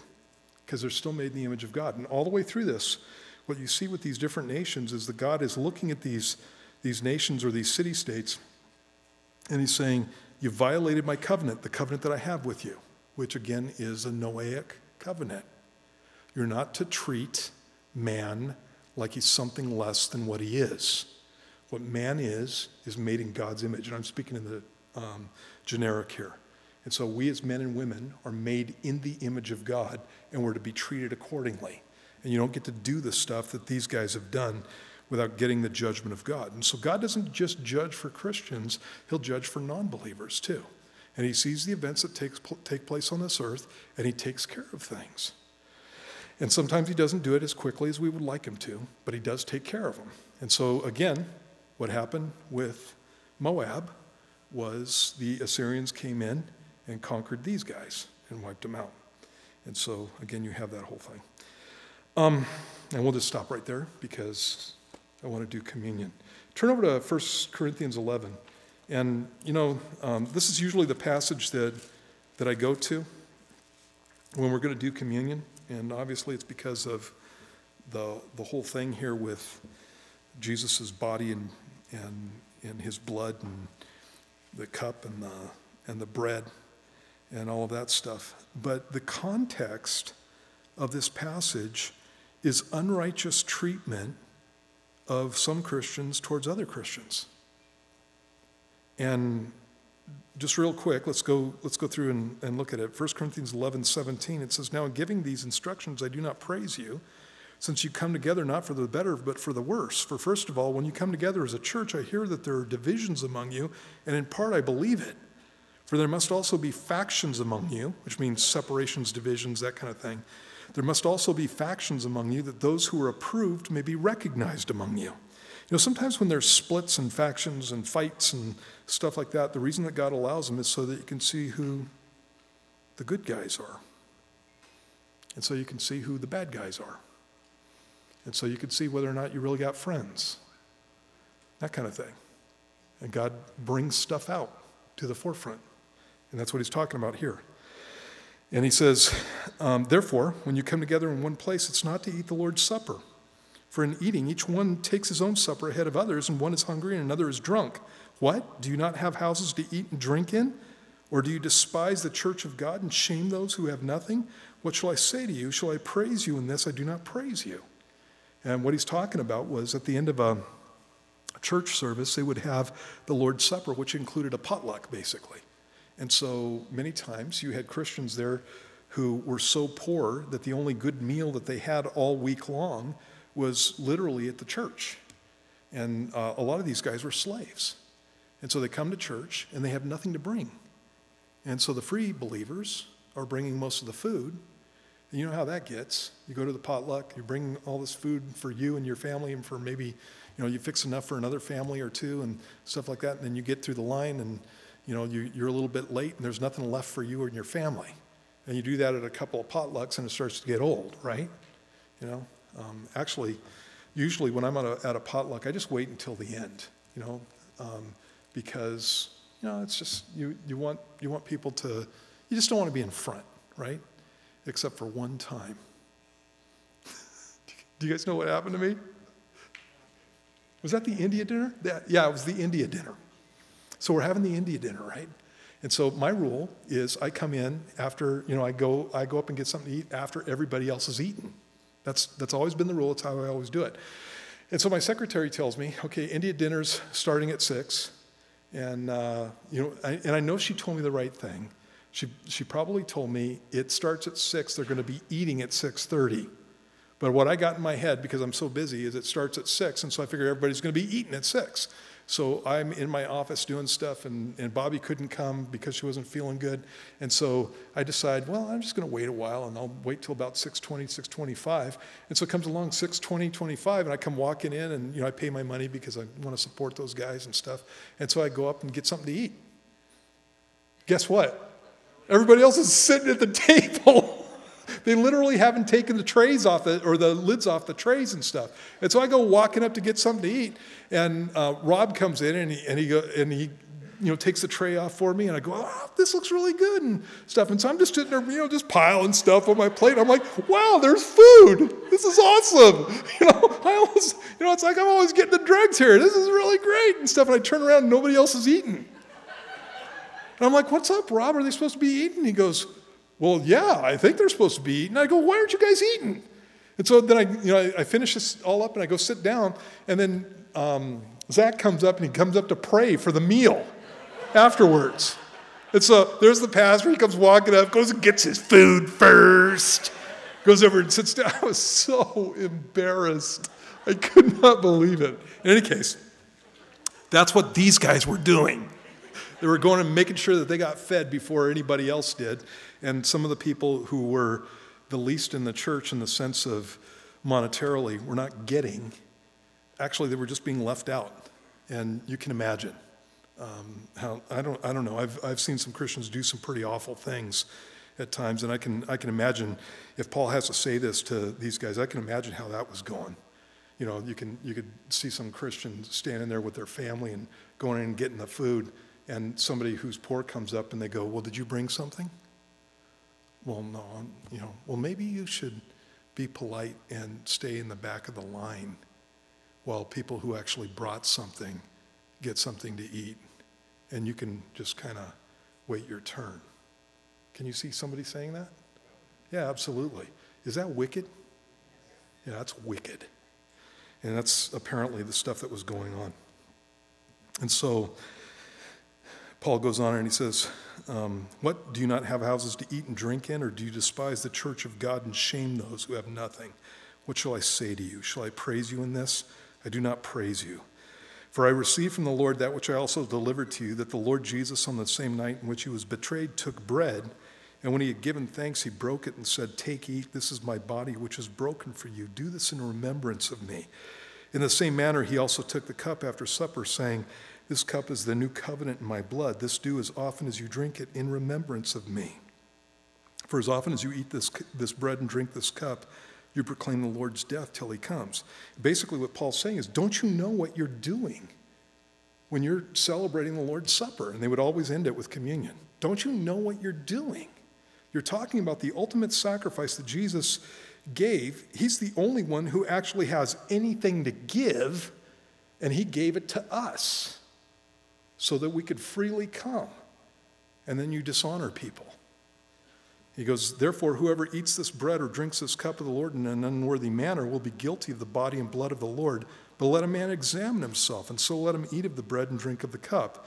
because they're still made in the image of God. And all the way through this, what you see with these different nations is that God is looking at these, these nations or these city states, and He's saying, You violated my covenant, the covenant that I have with you, which again is a Noahic covenant. You're not to treat man like he's something less than what he is. What man is, is made in God's image. And I'm speaking in the um, generic here. And so we as men and women are made in the image of God and we're to be treated accordingly. And you don't get to do the stuff that these guys have done without getting the judgment of God. And so God doesn't just judge for Christians, He'll judge for non believers too. And He sees the events that takes, take place on this earth and He takes care of things. And sometimes He doesn't do it as quickly as we would like Him to, but He does take care of them. And so, again, what happened with Moab was the Assyrians came in and conquered these guys and wiped them out. And so, again, you have that whole thing. Um, and we'll just stop right there because I want to do communion. Turn over to 1 Corinthians 11. And, you know, um, this is usually the passage that, that I go to when we're going to do communion. And obviously, it's because of the, the whole thing here with Jesus' body and and, and his blood and the cup and the, and the bread and all of that stuff. But the context of this passage is unrighteous treatment of some Christians towards other Christians. And just real quick, let's go, let's go through and, and look at it. 1 Corinthians 11, 17, it says, Now in giving these instructions, I do not praise you since you come together not for the better, but for the worse. For first of all, when you come together as a church, I hear that there are divisions among you, and in part I believe it. For there must also be factions among you, which means separations, divisions, that kind of thing. There must also be factions among you that those who are approved may be recognized among you. You know, sometimes when there's splits and factions and fights and stuff like that, the reason that God allows them is so that you can see who the good guys are. And so you can see who the bad guys are. And so you can see whether or not you really got friends, that kind of thing. And God brings stuff out to the forefront. And that's what he's talking about here. And he says, um, Therefore, when you come together in one place, it's not to eat the Lord's Supper. For in eating, each one takes his own supper ahead of others, and one is hungry and another is drunk. What? Do you not have houses to eat and drink in? Or do you despise the church of God and shame those who have nothing? What shall I say to you? Shall I praise you in this? I do not praise you. And what he's talking about was at the end of a church service, they would have the Lord's Supper, which included a potluck, basically. And so many times you had Christians there who were so poor that the only good meal that they had all week long was literally at the church. And uh, a lot of these guys were slaves. And so they come to church and they have nothing to bring. And so the free believers are bringing most of the food, and you know how that gets. You go to the potluck, you bring all this food for you and your family, and for maybe, you know, you fix enough for another family or two and stuff like that. And then you get through the line and, you know, you, you're a little bit late and there's nothing left for you and your family. And you do that at a couple of potlucks and it starts to get old, right? You know, um, actually, usually when I'm at a, at a, potluck, I just wait until the end, you know, um, because, you know, it's just, you, you, want, you want people to, you just don't want to be in front, right? except for one time. Do you guys know what happened to me? Was that the India dinner? Yeah, it was the India dinner. So we're having the India dinner, right? And so my rule is I come in after, you know, I go, I go up and get something to eat after everybody else has eaten. That's, that's always been the rule. It's how I always do it. And so my secretary tells me, okay, India dinner's starting at six. And, uh, you know, I, and I know she told me the right thing. She, she probably told me it starts at 6, they're going to be eating at 6.30. But what I got in my head, because I'm so busy, is it starts at 6, and so I figure everybody's going to be eating at 6. So I'm in my office doing stuff, and, and Bobby couldn't come because she wasn't feeling good. And so I decide, well, I'm just going to wait a while, and I'll wait till about 6.20, 6.25. And so it comes along 6.20, 25, and I come walking in, and you know I pay my money because I want to support those guys and stuff. And so I go up and get something to eat. Guess what? Everybody else is sitting at the table. They literally haven't taken the trays off the, or the lids off the trays and stuff. And so I go walking up to get something to eat, and uh, Rob comes in and he, and he, go, and he you know, takes the tray off for me, and I go, oh, this looks really good and stuff. And so I'm just sitting there, you know, just piling stuff on my plate. I'm like, wow, there's food. This is awesome. You know, I always, you know, it's like I'm always getting the dregs here. This is really great and stuff. And I turn around and nobody else is eating. And I'm like, what's up, Rob? Are they supposed to be eating? He goes, well, yeah, I think they're supposed to be eating. I go, why aren't you guys eating? And so then I, you know, I, I finish this all up and I go sit down. And then um, Zach comes up and he comes up to pray for the meal afterwards. And so there's the pastor. He comes walking up, goes and gets his food first, goes over and sits down. I was so embarrassed. I could not believe it. In any case, that's what these guys were doing. They were going and making sure that they got fed before anybody else did. And some of the people who were the least in the church in the sense of monetarily were not getting. Actually, they were just being left out. And you can imagine um, how, I don't, I don't know, I've, I've seen some Christians do some pretty awful things at times. And I can, I can imagine if Paul has to say this to these guys, I can imagine how that was going. You know, you, can, you could see some Christians standing there with their family and going in and getting the food, and somebody who's poor comes up and they go, Well, did you bring something? Well, no, you know, well, maybe you should be polite and stay in the back of the line while people who actually brought something get something to eat, and you can just kind of wait your turn. Can you see somebody saying that? Yeah, absolutely. Is that wicked? Yeah, that's wicked. And that's apparently the stuff that was going on. And so Paul goes on and he says, um, What? Do you not have houses to eat and drink in, or do you despise the church of God and shame those who have nothing? What shall I say to you? Shall I praise you in this? I do not praise you. For I received from the Lord that which I also delivered to you, that the Lord Jesus, on the same night in which he was betrayed, took bread. And when he had given thanks, he broke it and said, Take, eat, this is my body, which is broken for you. Do this in remembrance of me. In the same manner, he also took the cup after supper, saying, This cup is the new covenant in my blood. This do as often as you drink it in remembrance of me. For as often as you eat this, this bread and drink this cup, you proclaim the Lord's death till he comes. Basically, what Paul's saying is, Don't you know what you're doing when you're celebrating the Lord's Supper? And they would always end it with communion. Don't you know what you're doing? You're talking about the ultimate sacrifice that Jesus gave. He's the only one who actually has anything to give, and he gave it to us so that we could freely come. And then you dishonor people. He goes, Therefore, whoever eats this bread or drinks this cup of the Lord in an unworthy manner will be guilty of the body and blood of the Lord. But let a man examine himself, and so let him eat of the bread and drink of the cup.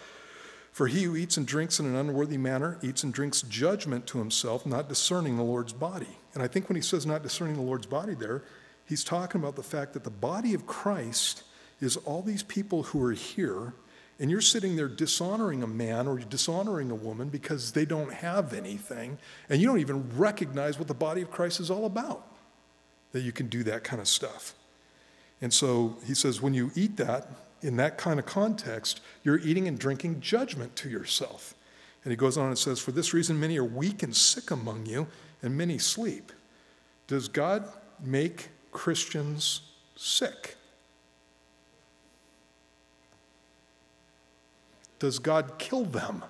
For he who eats and drinks in an unworthy manner eats and drinks judgment to himself, not discerning the Lord's body. And I think when he says not discerning the Lord's body there, he's talking about the fact that the body of Christ is all these people who are here, and you're sitting there dishonoring a man or dishonoring a woman because they don't have anything, and you don't even recognize what the body of Christ is all about, that you can do that kind of stuff. And so he says, when you eat that, in that kind of context, you're eating and drinking judgment to yourself. And he goes on and says, For this reason, many are weak and sick among you, and many sleep. Does God make Christians sick? Does God kill them?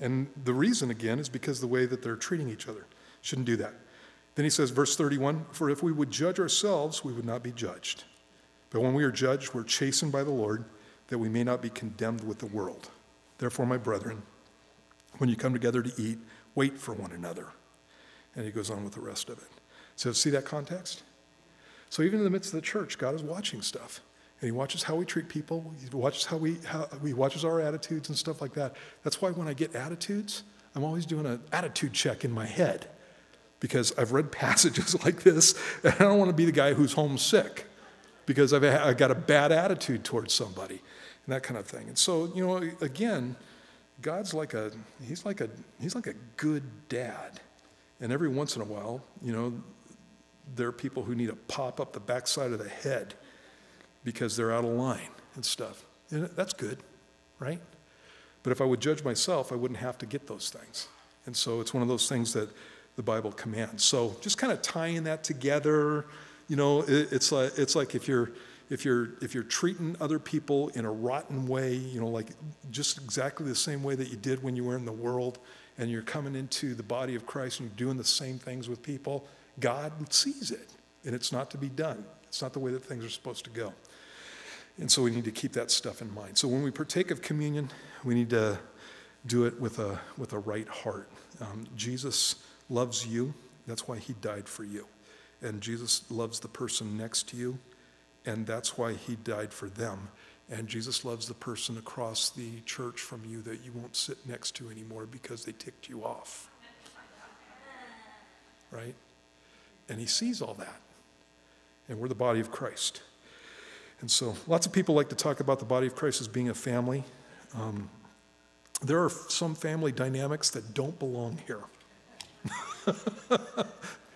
And the reason, again, is because the way that they're treating each other. Shouldn't do that. Then he says, verse 31 For if we would judge ourselves, we would not be judged. But when we are judged, we're chastened by the Lord, that we may not be condemned with the world. Therefore, my brethren, when you come together to eat, wait for one another. And he goes on with the rest of it. So, see that context? So, even in the midst of the church, God is watching stuff. And he watches how we treat people, he watches how we, how, he watches our attitudes and stuff like that. That's why when I get attitudes, I'm always doing an attitude check in my head because I've read passages like this, and I don't want to be the guy who's homesick because I've, I've got a bad attitude towards somebody and that kind of thing. And so, you know, again, God's like a he's like a he's like a good dad. And every once in a while, you know, there are people who need to pop up the backside of the head because they're out of line and stuff. And that's good, right? But if I would judge myself, I wouldn't have to get those things. And so it's one of those things that the Bible commands. So just kind of tying that together, you know, it, it's like it's like if you're if you're if you're treating other people in a rotten way, you know, like just exactly the same way that you did when you were in the world, and you're coming into the body of Christ and you're doing the same things with people, God sees it, and it's not to be done. It's not the way that things are supposed to go. And so we need to keep that stuff in mind. So when we partake of communion, we need to do it with a with a right heart. Um, Jesus loves you. That's why he died for you. And Jesus loves the person next to you and that's why he died for them. And Jesus loves the person across the church from you that you won't sit next to anymore because they ticked you off. Right? And he sees all that. And we're the body of Christ. And so lots of people like to talk about the body of Christ as being a family. Um, there are some family dynamics that don't belong here.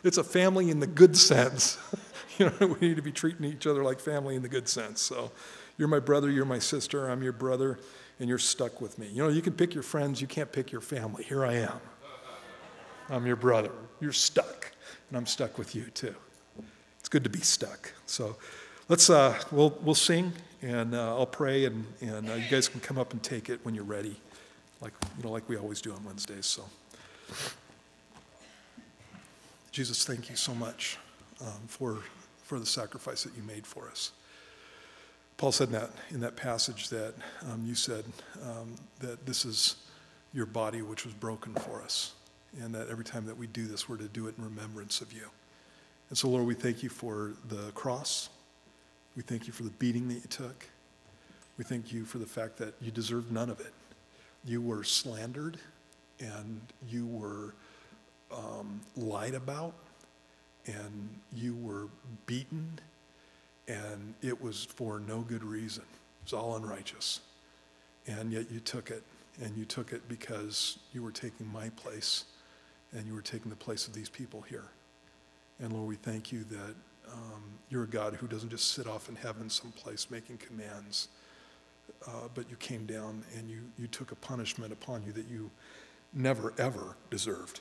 it's a family in the good sense. you know, we need to be treating each other like family in the good sense. So you're my brother, you're my sister, I'm your brother, and you're stuck with me. You know, you can pick your friends, you can't pick your family. Here I am. I'm your brother. You're stuck, and I'm stuck with you too. It's good to be stuck. So let's, uh, we'll, we'll sing, and uh, I'll pray, and, and uh, you guys can come up and take it when you're ready, like, you know, like we always do on Wednesdays. So. Jesus, thank you so much um, for for the sacrifice that you made for us. Paul said in that, in that passage that um, you said um, that this is your body which was broken for us, and that every time that we do this, we're to do it in remembrance of you. And so, Lord, we thank you for the cross. We thank you for the beating that you took. We thank you for the fact that you deserved none of it. You were slandered and you were um, lied about and you were beaten, and it was for no good reason. It was all unrighteous. And yet you took it, and you took it because you were taking my place, and you were taking the place of these people here. And Lord, we thank you that um, you're a God who doesn't just sit off in heaven someplace making commands, uh, but you came down and you, you took a punishment upon you that you never, ever deserved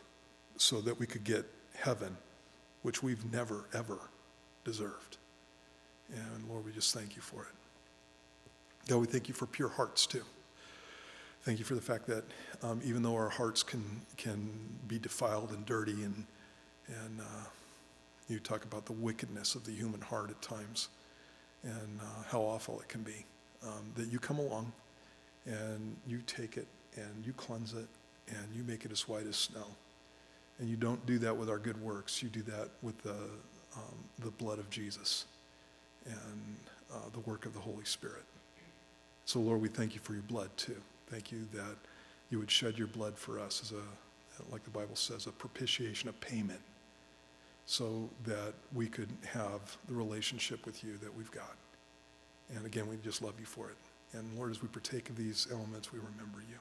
so that we could get heaven which we've never, ever deserved. And Lord, we just thank you for it. God, we thank you for pure hearts too. Thank you for the fact that um, even though our hearts can, can be defiled and dirty, and, and uh, you talk about the wickedness of the human heart at times and uh, how awful it can be, um, that you come along and you take it and you cleanse it and you make it as white as snow. And you don't do that with our good works. You do that with the, um, the blood of Jesus and uh, the work of the Holy Spirit. So, Lord, we thank you for your blood too. Thank you that you would shed your blood for us as a, like the Bible says, a propitiation, a payment, so that we could have the relationship with you that we've got. And again, we just love you for it. And Lord, as we partake of these elements, we remember you.